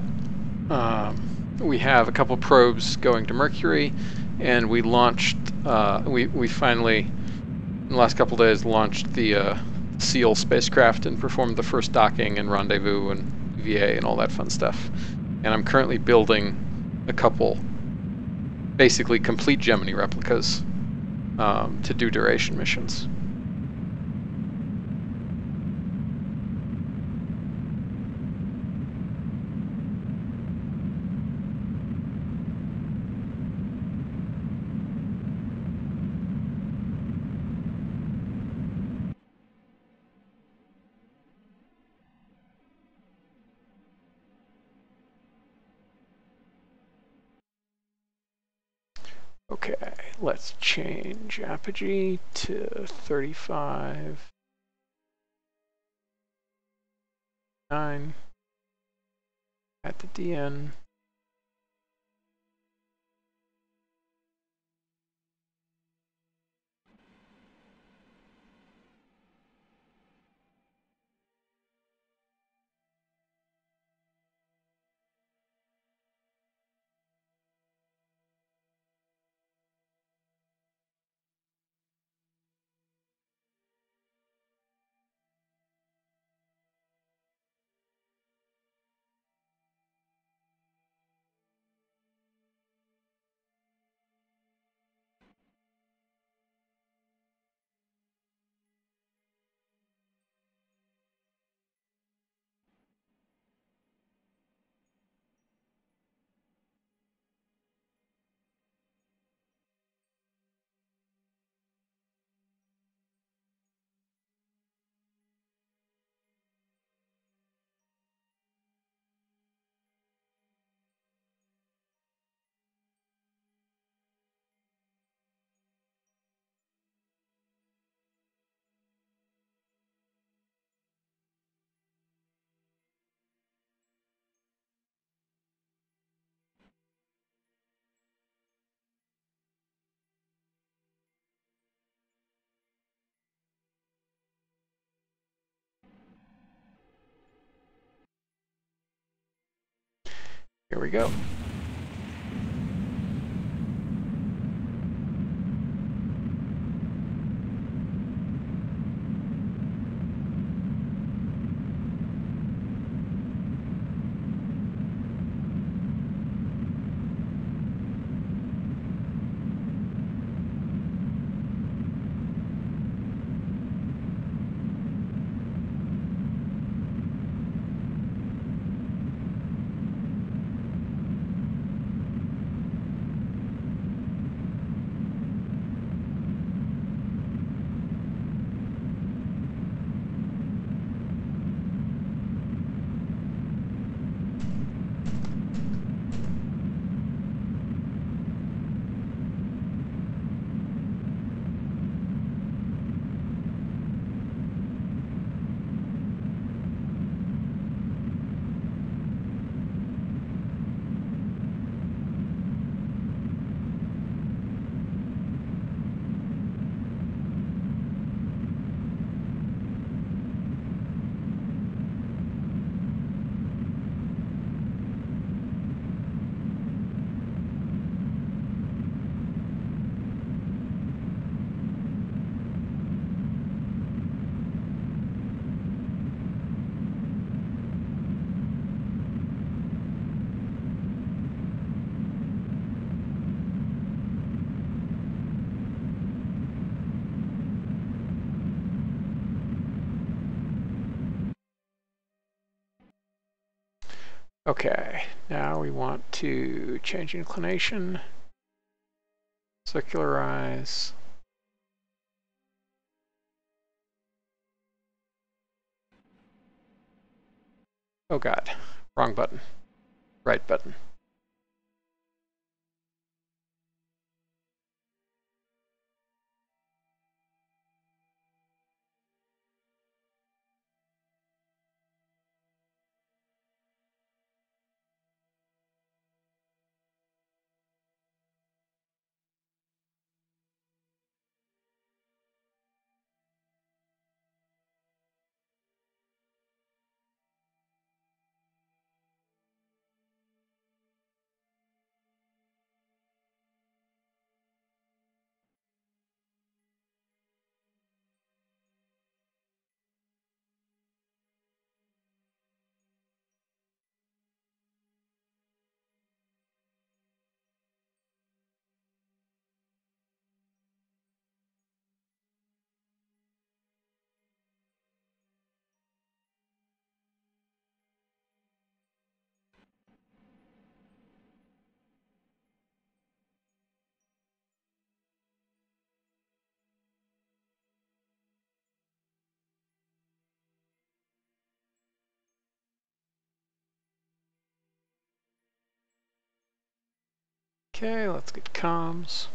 um, we have a couple probes going to Mercury, and we launched, uh, we, we finally, in the last couple days, launched the uh, SEAL spacecraft and performed the first docking and rendezvous and VA and all that fun stuff. And I'm currently building a couple basically complete Gemini replicas um, to do duration missions. Okay, let's change apogee to 35. 9 at the DN. Here we go. Okay, now we want to change inclination, circularize. Oh god, wrong button, right button. Okay, let's get comms.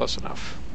Close enough.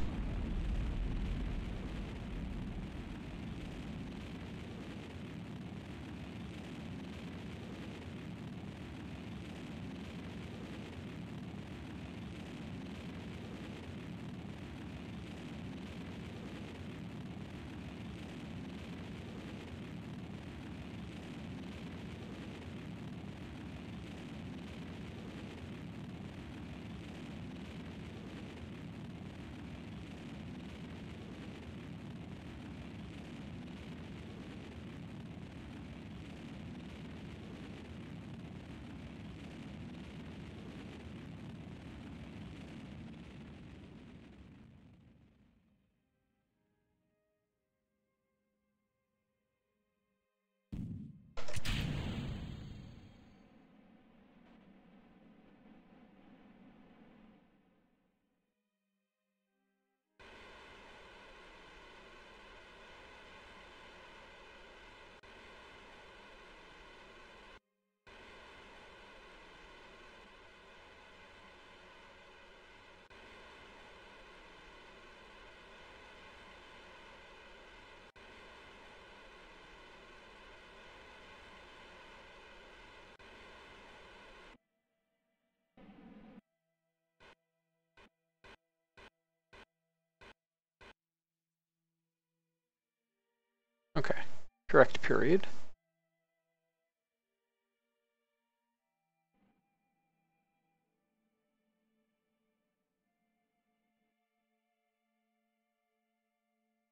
Correct period.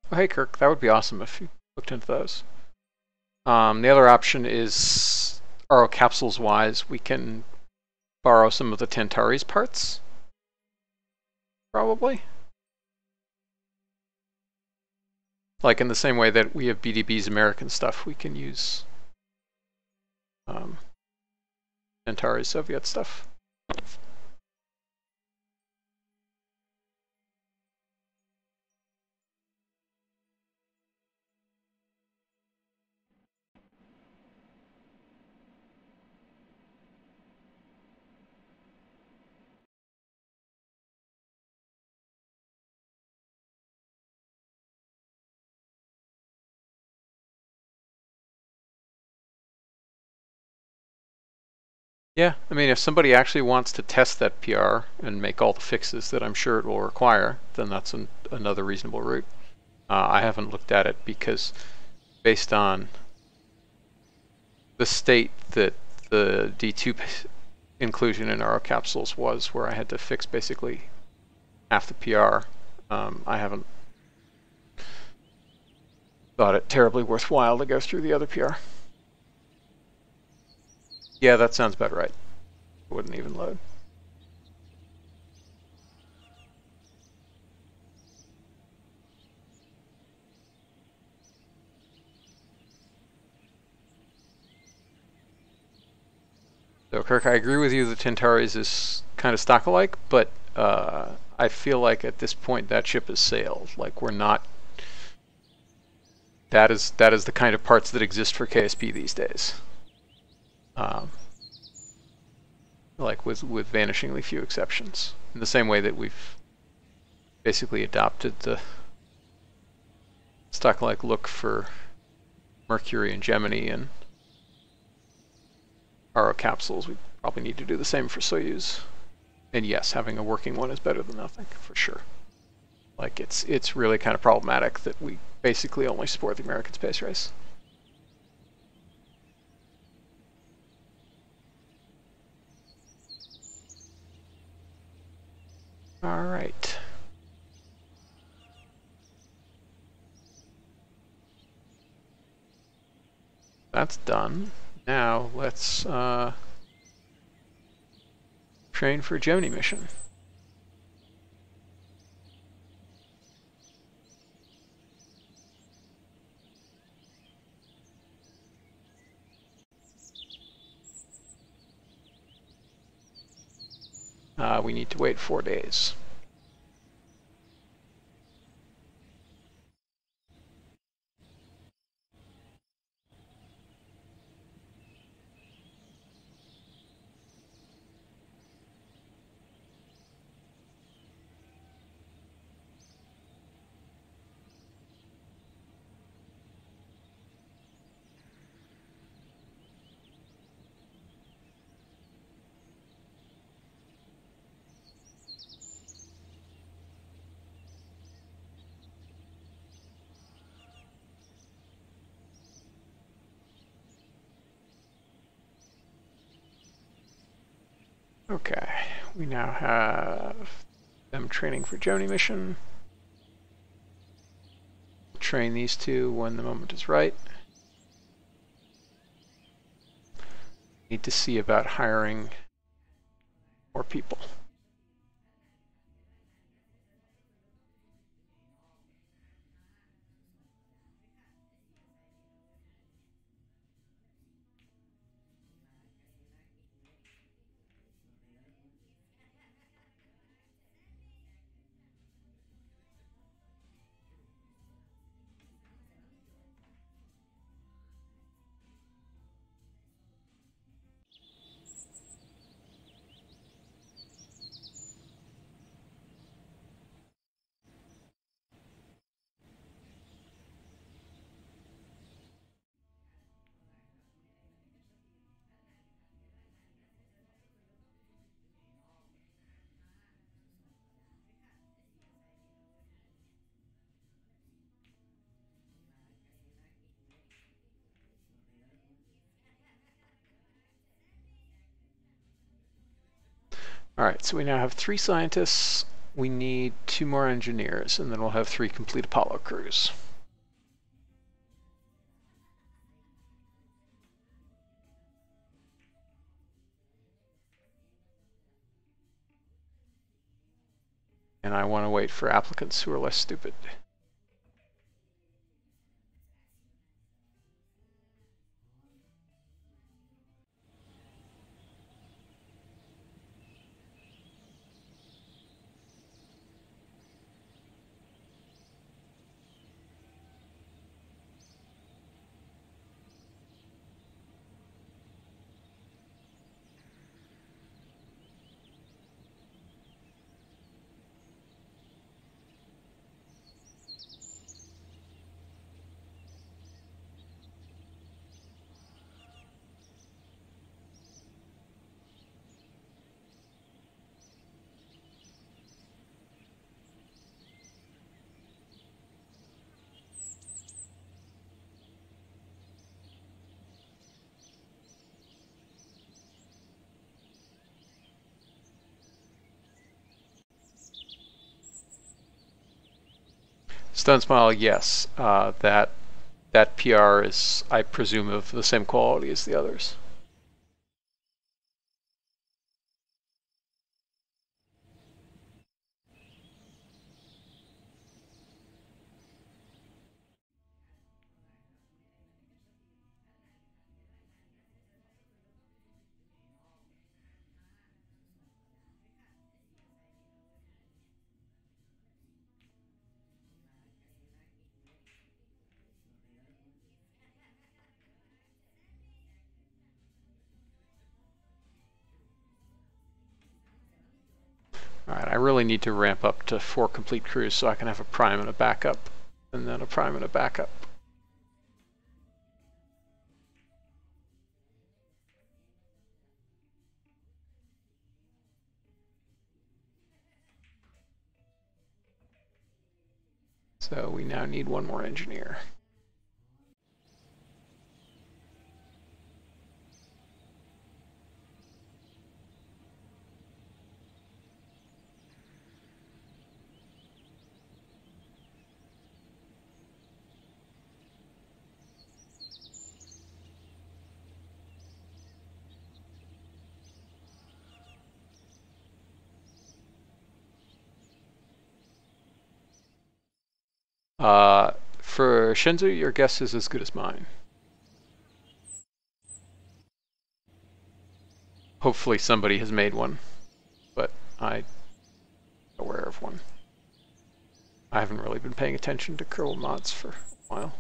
Oh, hey Kirk, that would be awesome if you looked into those. Um, the other option is RO capsules wise, we can borrow some of the Tantares parts. Probably. Like in the same way that we have BDB's American stuff, we can use um, Soviet stuff. Yeah, I mean, if somebody actually wants to test that PR and make all the fixes that I'm sure it will require, then that's an, another reasonable route. Uh, I haven't looked at it because based on the state that the D2 inclusion in RO capsules was, where I had to fix basically half the PR, um, I haven't thought it terribly worthwhile to go through the other PR. Yeah, that sounds about right. Wouldn't even load. So Kirk, I agree with you that Tantares is kind of stock-alike, but uh, I feel like at this point that ship has sailed. Like we're not. That is that is the kind of parts that exist for KSP these days um, like with with vanishingly few exceptions. In the same way that we've basically adopted the stock-like look for Mercury and Gemini and RO capsules, we probably need to do the same for Soyuz. And yes, having a working one is better than nothing, for sure. Like, it's, it's really kind of problematic that we basically only support the American space race. All right. That's done. Now let's uh, train for a Gemini mission. Uh, we need to wait four days. We now have them training for Joni mission. Train these two when the moment is right. Need to see about hiring more people. All right, so we now have three scientists. We need two more engineers, and then we'll have three complete Apollo crews. And I want to wait for applicants who are less stupid. Stone Smile, yes. Uh, that that PR is, I presume, of the same quality as the others. Really need to ramp up to four complete crews so I can have a prime and a backup, and then a prime and a backup. So we now need one more engineer. Uh, for Shenzhou, your guess is as good as mine. Hopefully somebody has made one, but I'm aware of one. I haven't really been paying attention to Kerbal mods for a while.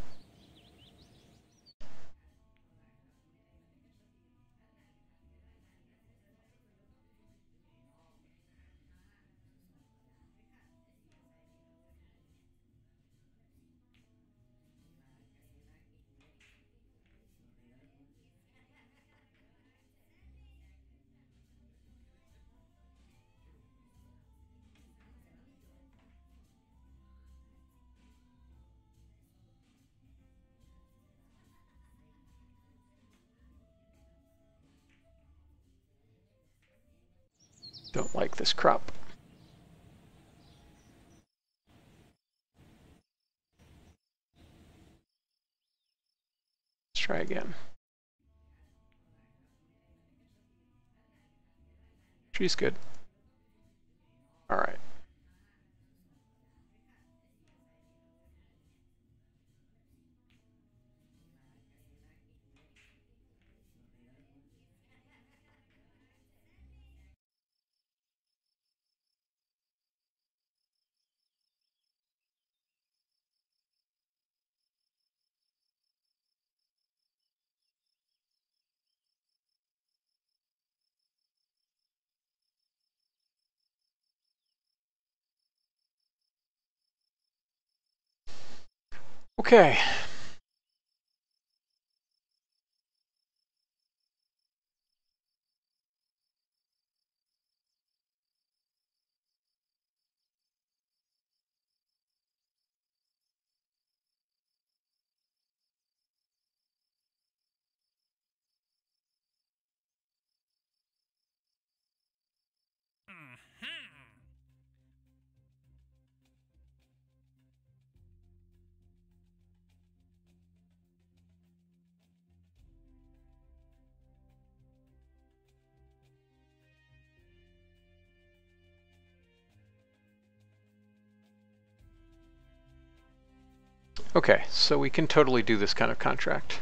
This crop. Let's try again. She's good. All right. Okay. Mm-hmm. Okay, so we can totally do this kind of contract.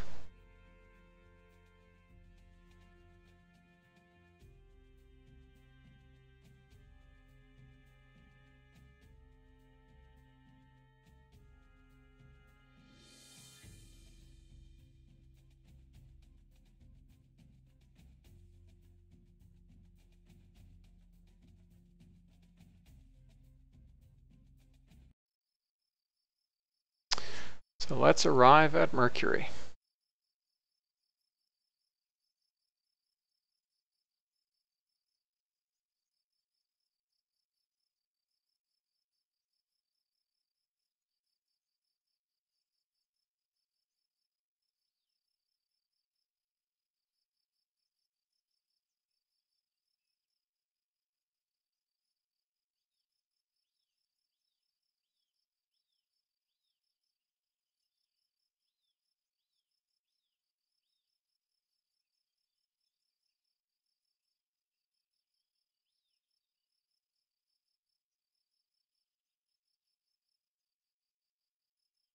Let's arrive at Mercury.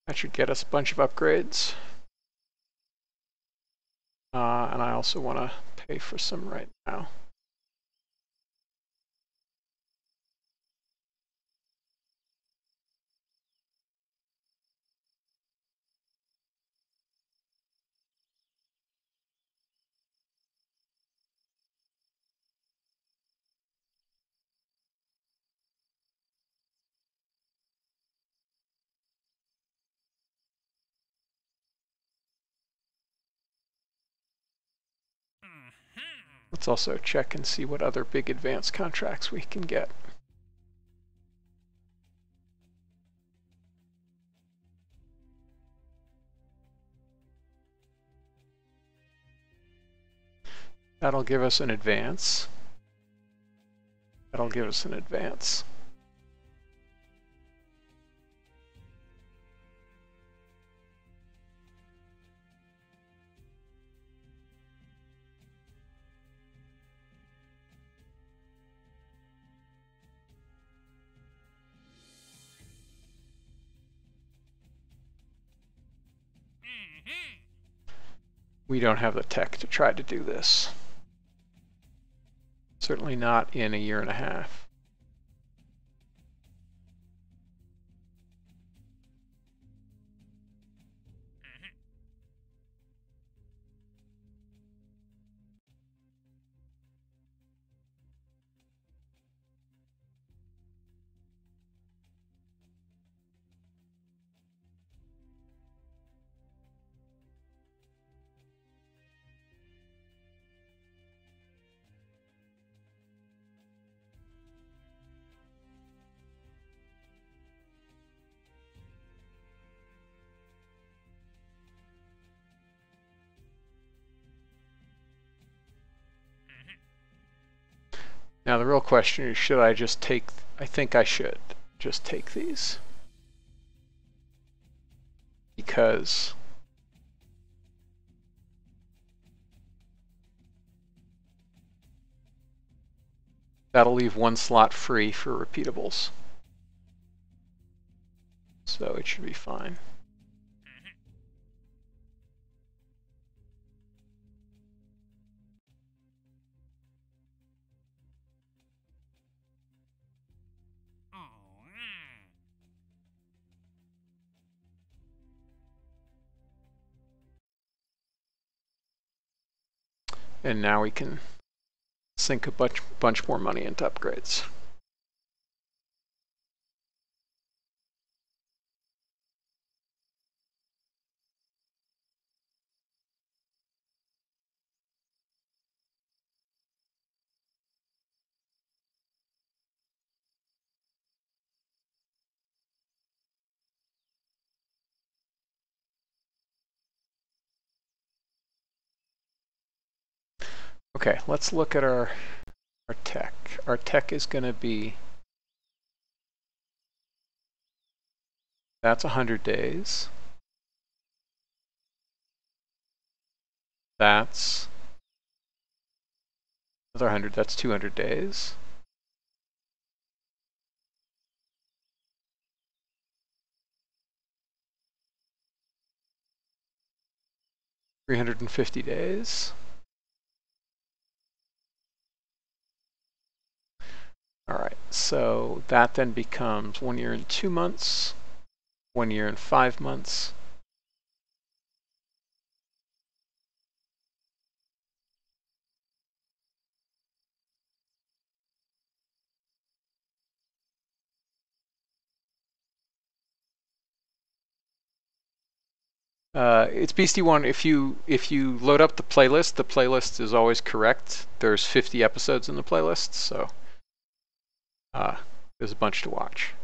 That should get us a bunch of upgrades. Uh, and I also want to pay for some right now. Let's also check and see what other big advance contracts we can get. That'll give us an advance. That'll give us an advance. We don't have the tech to try to do this. Certainly not in a year and a half. Now the real question is, should I just take, I think I should just take these. Because that'll leave one slot free for repeatables. So it should be fine. And now we can sink a bunch, bunch more money into upgrades. Okay, let's look at our our tech. Our tech is going to be that's 100 days. That's another 100, that's 200 days. Three hundred and fifty days. All right, so that then becomes one year and two months, one year and five months. Uh, it's Beastie One. If you if you load up the playlist, the playlist is always correct. There's 50 episodes in the playlist, so uh, there's a bunch to watch.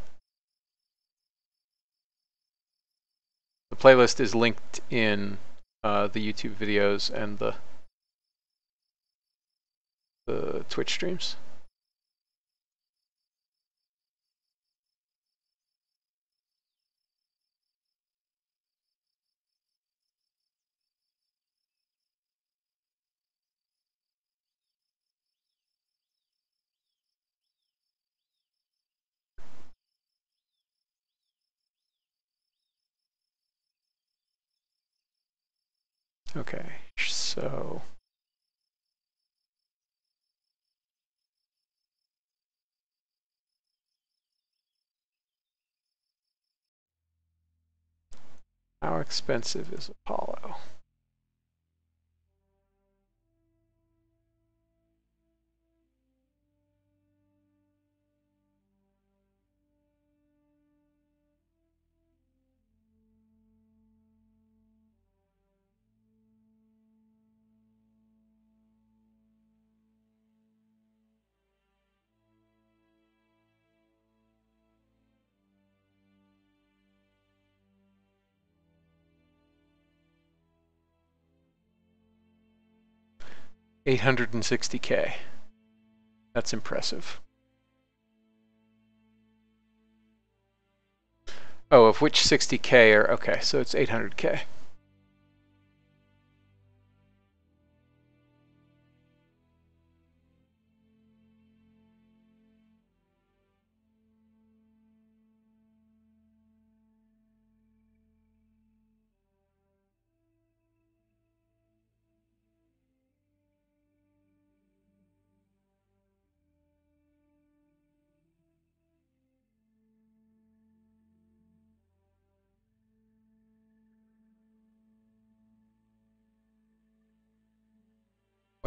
The playlist is linked in uh, the YouTube videos and the the Twitch streams. Okay, so how expensive is Apollo? Eight hundred and sixty K. That's impressive. Oh, of which 60K are, okay, so it's 800K.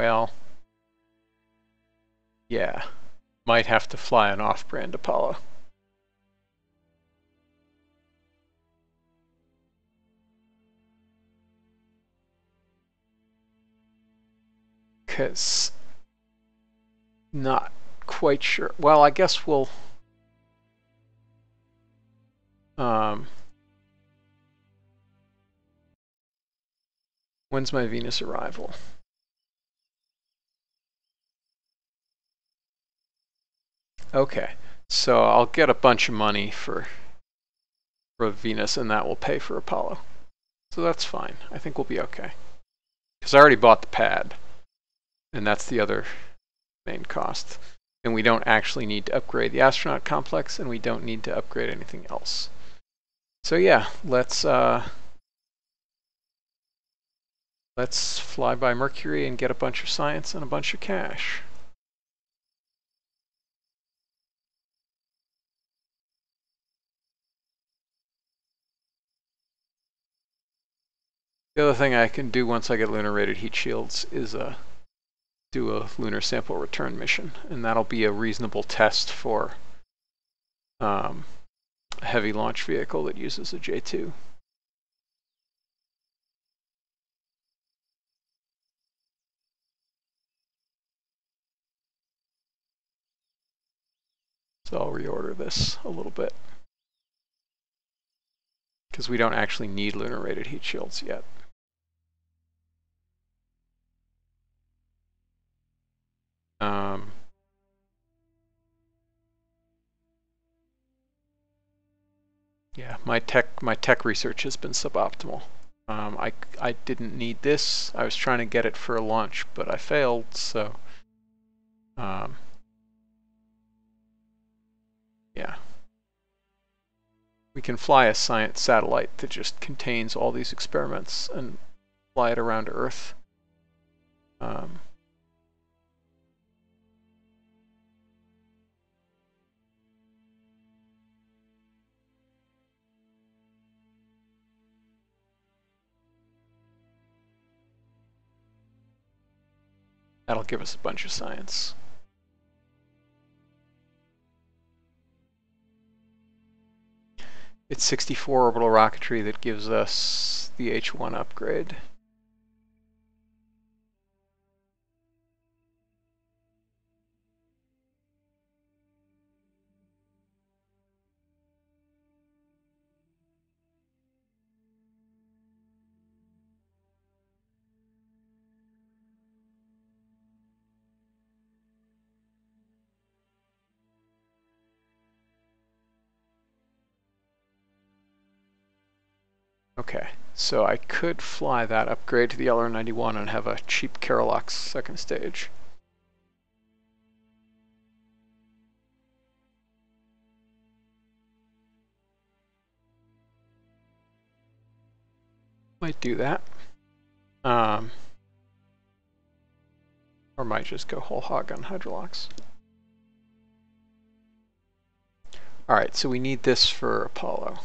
Well, yeah, might have to fly an off-brand Apollo. Because not quite sure. Well, I guess we'll um, when's my Venus arrival? Okay, so I'll get a bunch of money for, for Venus and that will pay for Apollo. So that's fine. I think we'll be okay. Because I already bought the pad. And that's the other main cost. And we don't actually need to upgrade the astronaut complex and we don't need to upgrade anything else. So yeah, let's uh, let's fly by Mercury and get a bunch of science and a bunch of cash. The other thing I can do once I get lunar rated heat shields is uh, do a lunar sample return mission, and that'll be a reasonable test for um, a heavy launch vehicle that uses a J2. So I'll reorder this a little bit because we don't actually need lunar rated heat shields yet. Um, yeah, my tech my tech research has been suboptimal. Um, I, I didn't need this. I was trying to get it for a launch, but I failed, so... Um, yeah. We can fly a science satellite that just contains all these experiments and fly it around Earth. Um, That'll give us a bunch of science. It's 64 orbital rocketry that gives us the H1 upgrade. So I could fly that upgrade to the LR91 and have a cheap Kerolox second stage. Might do that. Um, or might just go whole hog on Hydrolox. Alright, so we need this for Apollo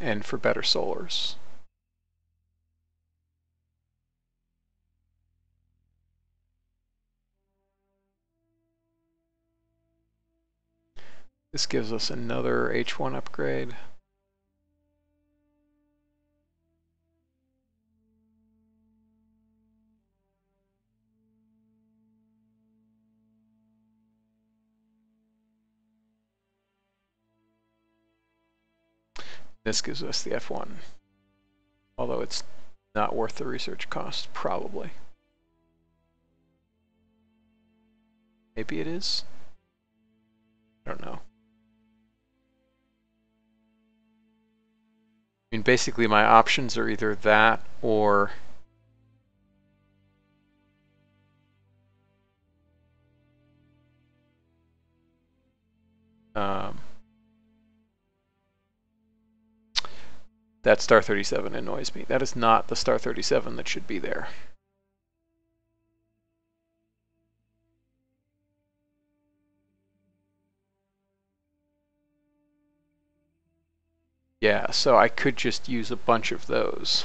and for better solars. This gives us another H1 upgrade. This gives us the F1. Although it's not worth the research cost, probably. Maybe it is? I don't know. I mean, basically my options are either that or um, That star 37 annoys me. That is not the star 37 that should be there. Yeah, so I could just use a bunch of those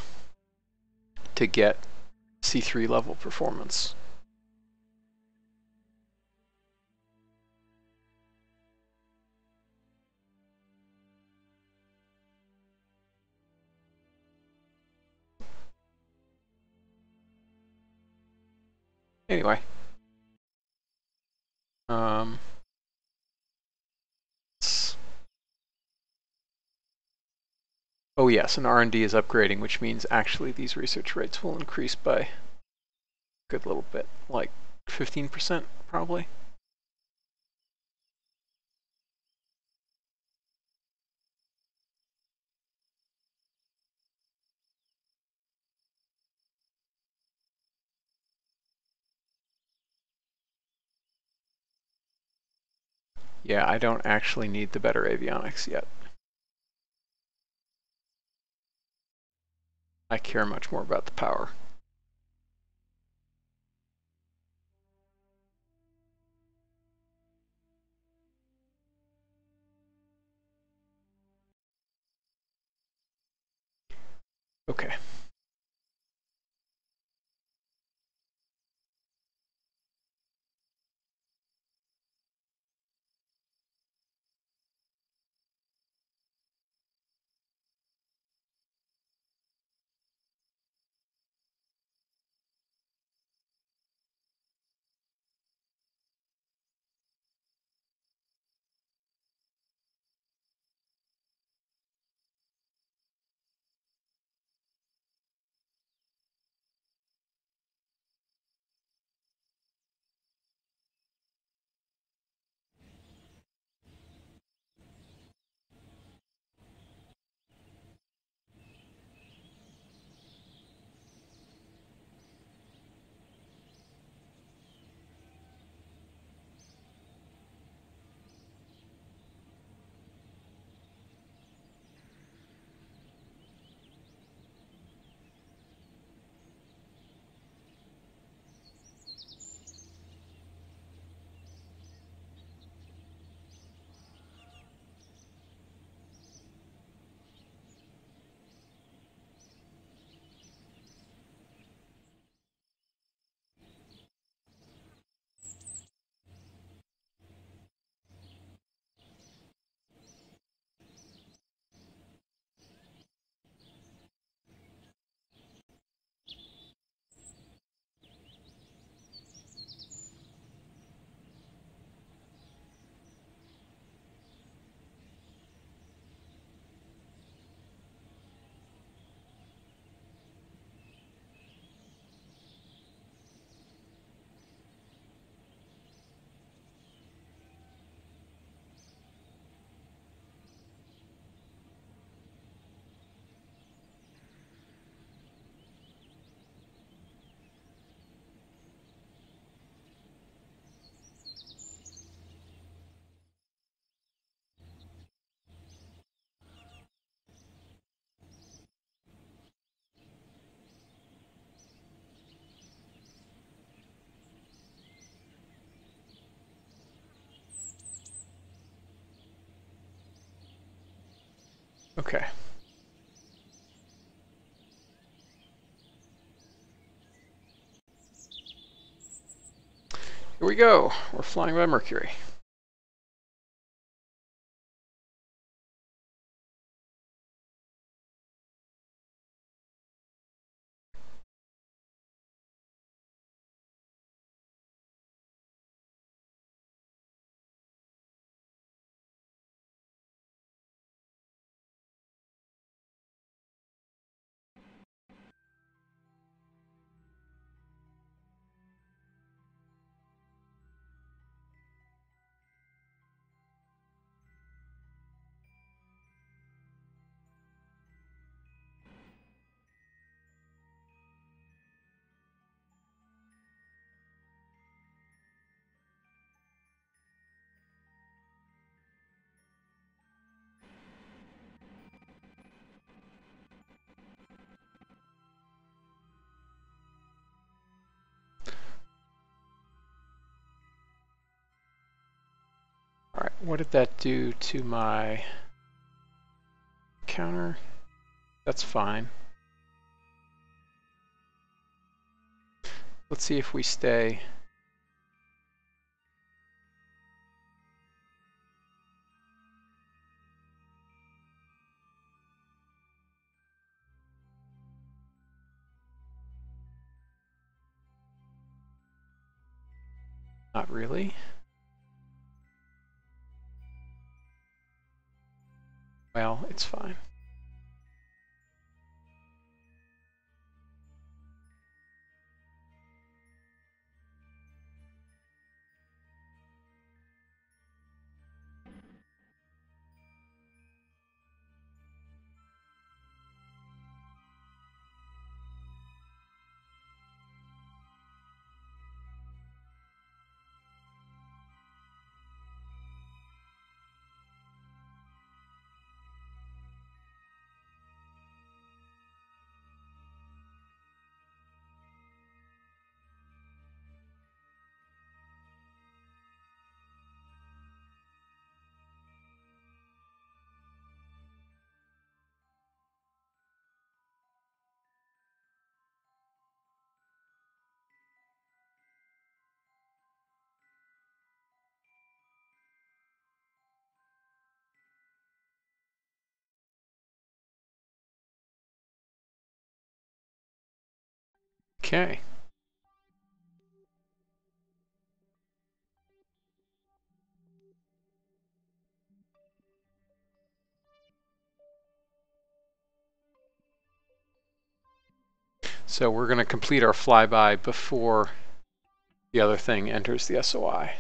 to get C3 level performance. Anyway. Um, oh yes, and R&D is upgrading, which means actually these research rates will increase by a good little bit, like 15% probably. Yeah, I don't actually need the better avionics yet. I care much more about the power. Okay. Okay. Here we go. We're flying by Mercury. What did that do to my counter? That's fine. Let's see if we stay. Not really. Well, it's fine. Okay. So we're going to complete our flyby before the other thing enters the SOI.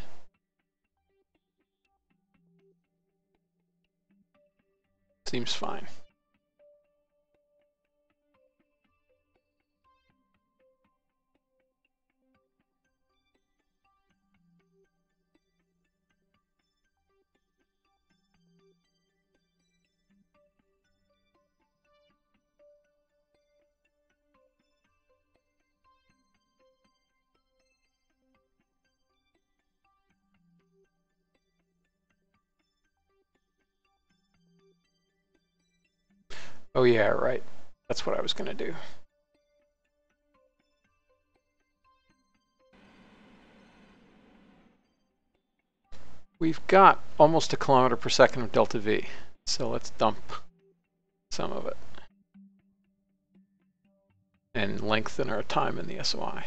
Seems fine. Oh yeah, right. That's what I was going to do. We've got almost a kilometer per second of delta V, so let's dump some of it and lengthen our time in the SOI.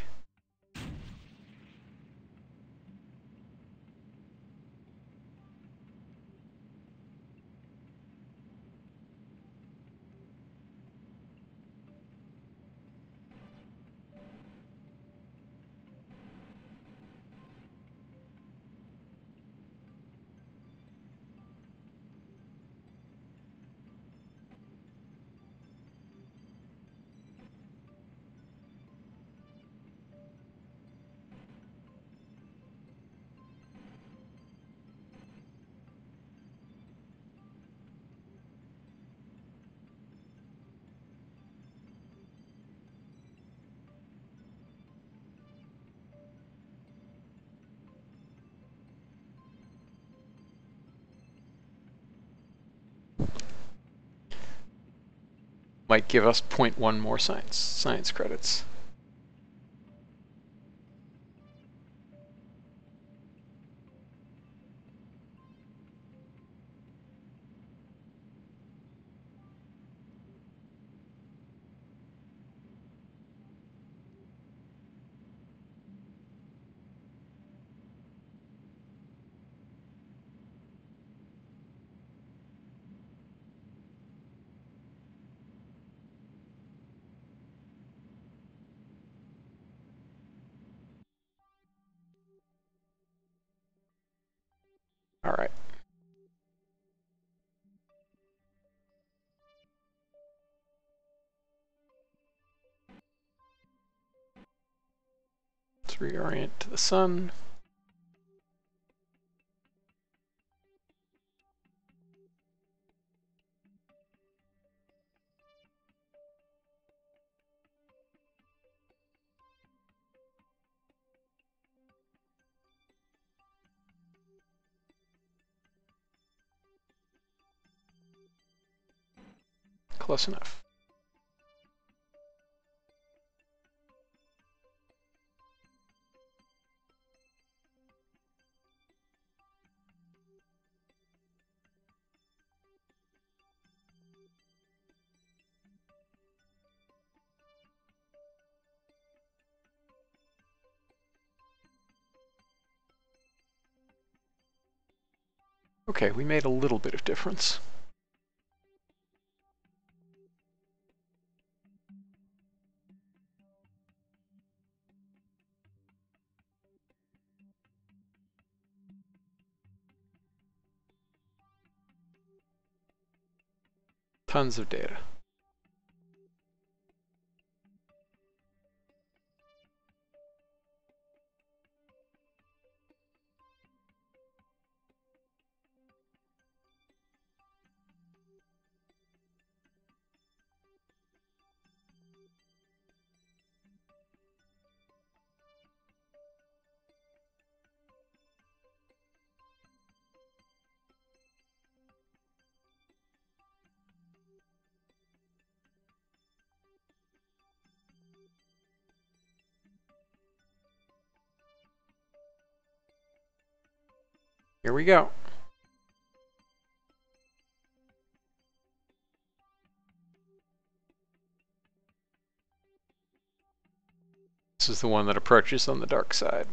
Might give us 0.1 more science science credits. Let's to the sun. Close enough. Okay, we made a little bit of difference. Tons of data. Here we go. This is the one that approaches on the dark side.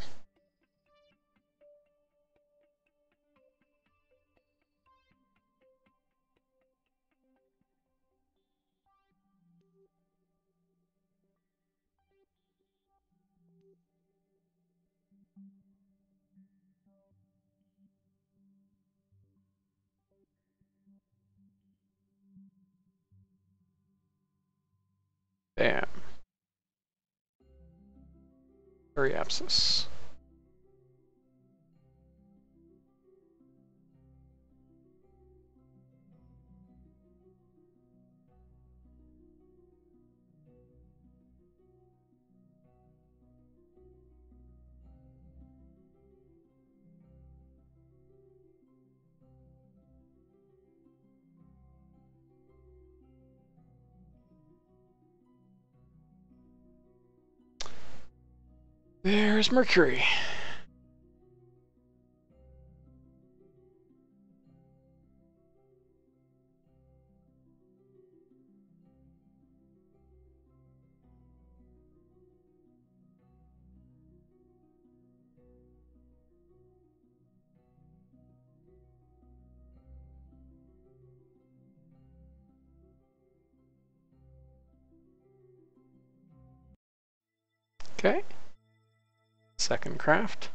Periapsis. Mercury. Second craft.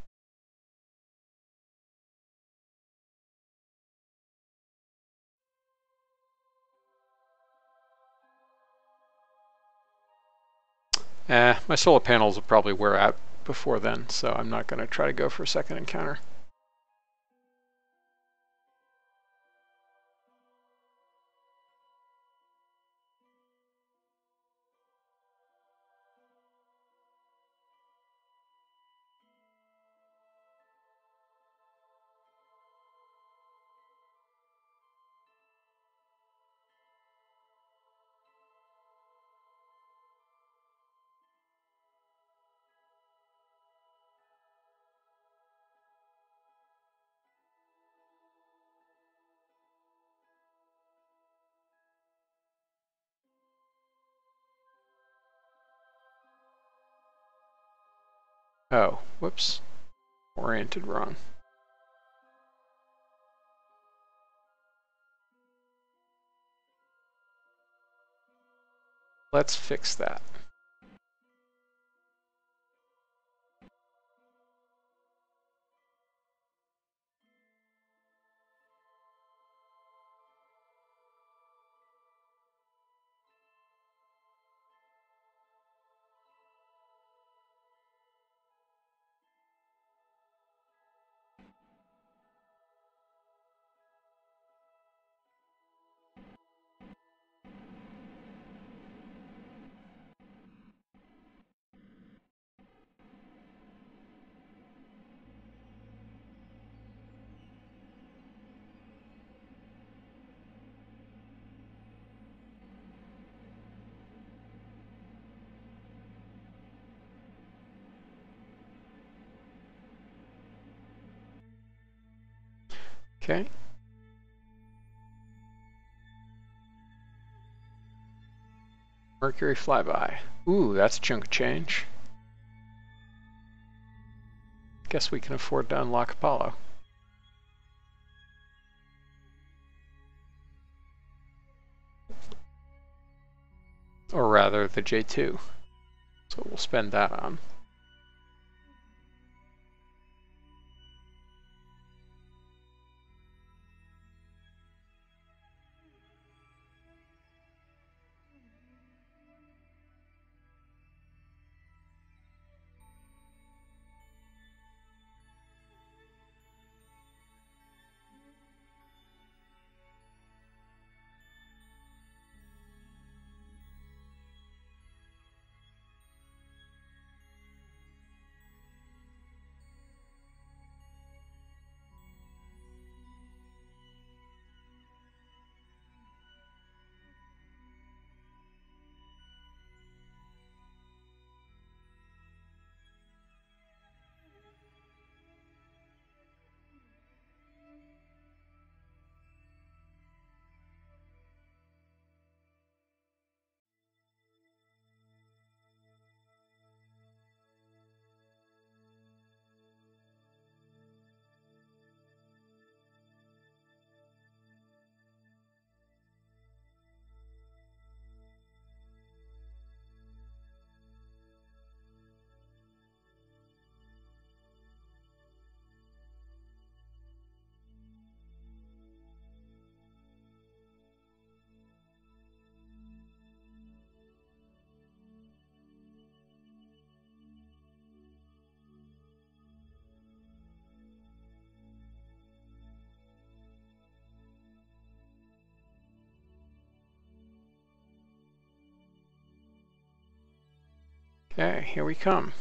Eh, my solar panels will probably wear out before then, so I'm not going to try to go for a second encounter. Oh, whoops. Oriented wrong. Let's fix that. Okay. Mercury flyby. Ooh, that's a chunk of change. Guess we can afford to unlock Apollo. Or rather, the J2. So we'll spend that on. Okay, here we come.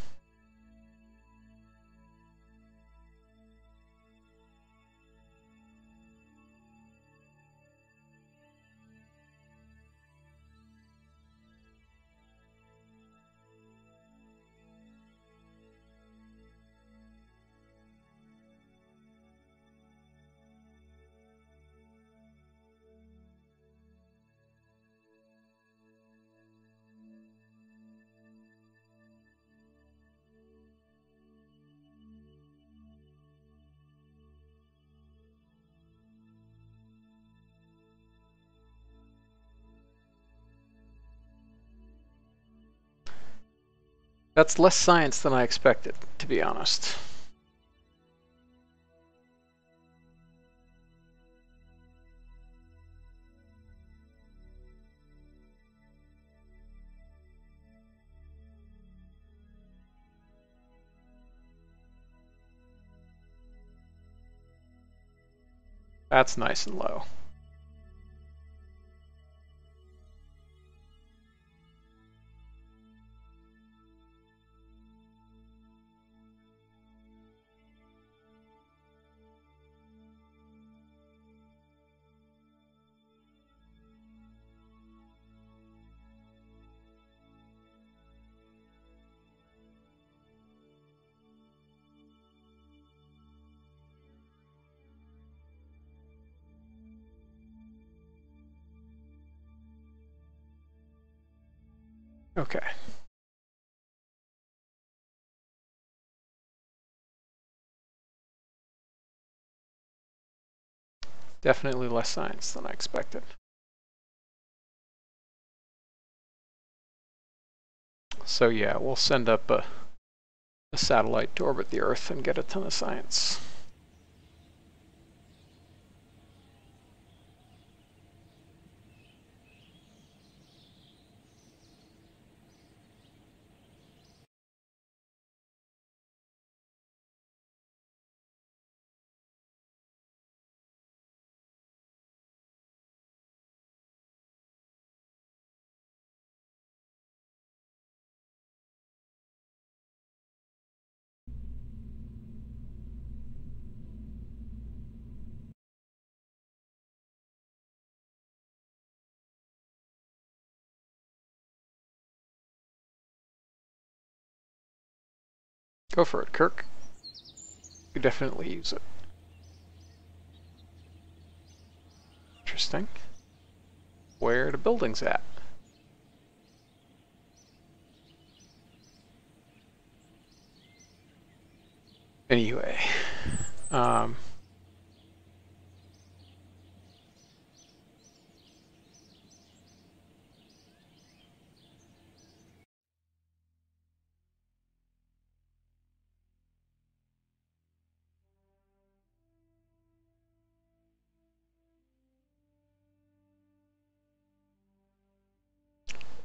That's less science than I expected, to be honest. That's nice and low. Okay. Definitely less science than I expected. So yeah, we'll send up a, a satellite to orbit the Earth and get a ton of science. Go for it, Kirk. You definitely use it. Interesting. Where the building's at? Anyway, um,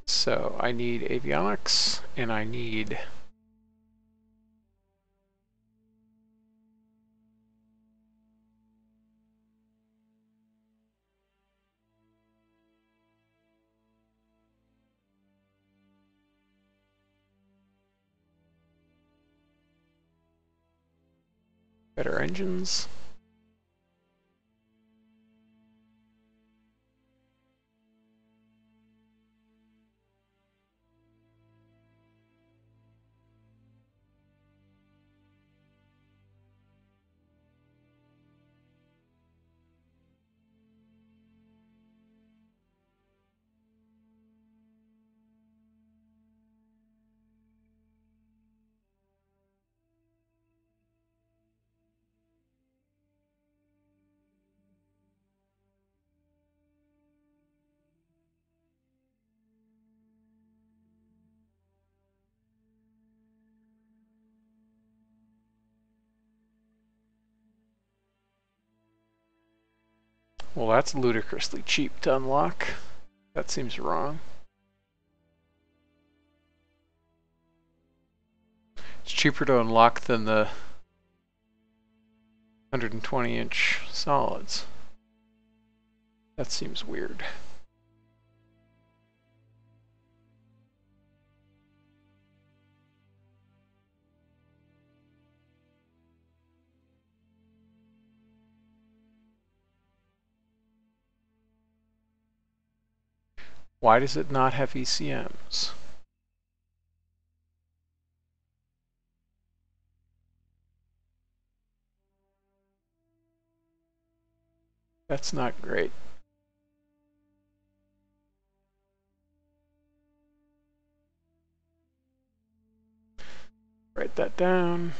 So I need avionics and I need better engines. Well, that's ludicrously cheap to unlock. That seems wrong. It's cheaper to unlock than the 120 inch solids. That seems weird. Why does it not have ECMs? That's not great. Write that down.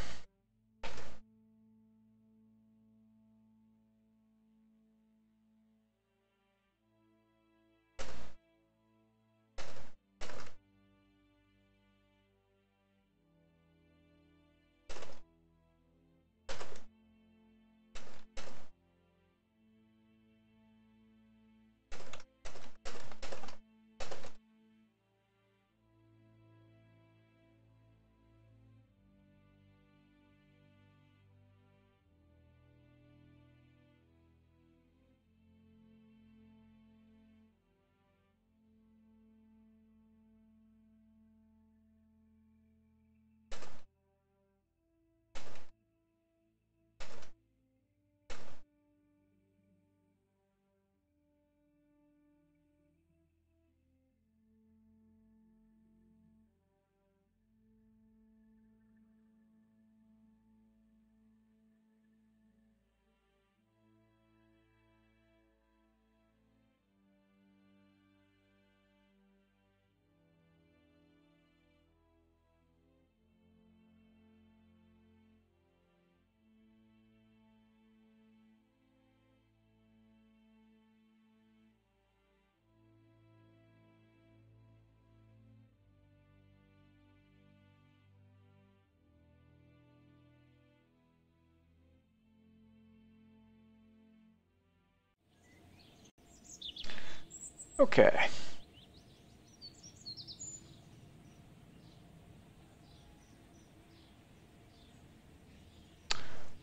Okay.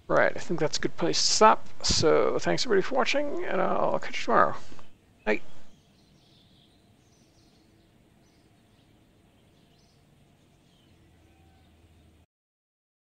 Right, I think that's a good place to stop. So thanks everybody for watching, and I'll catch you tomorrow.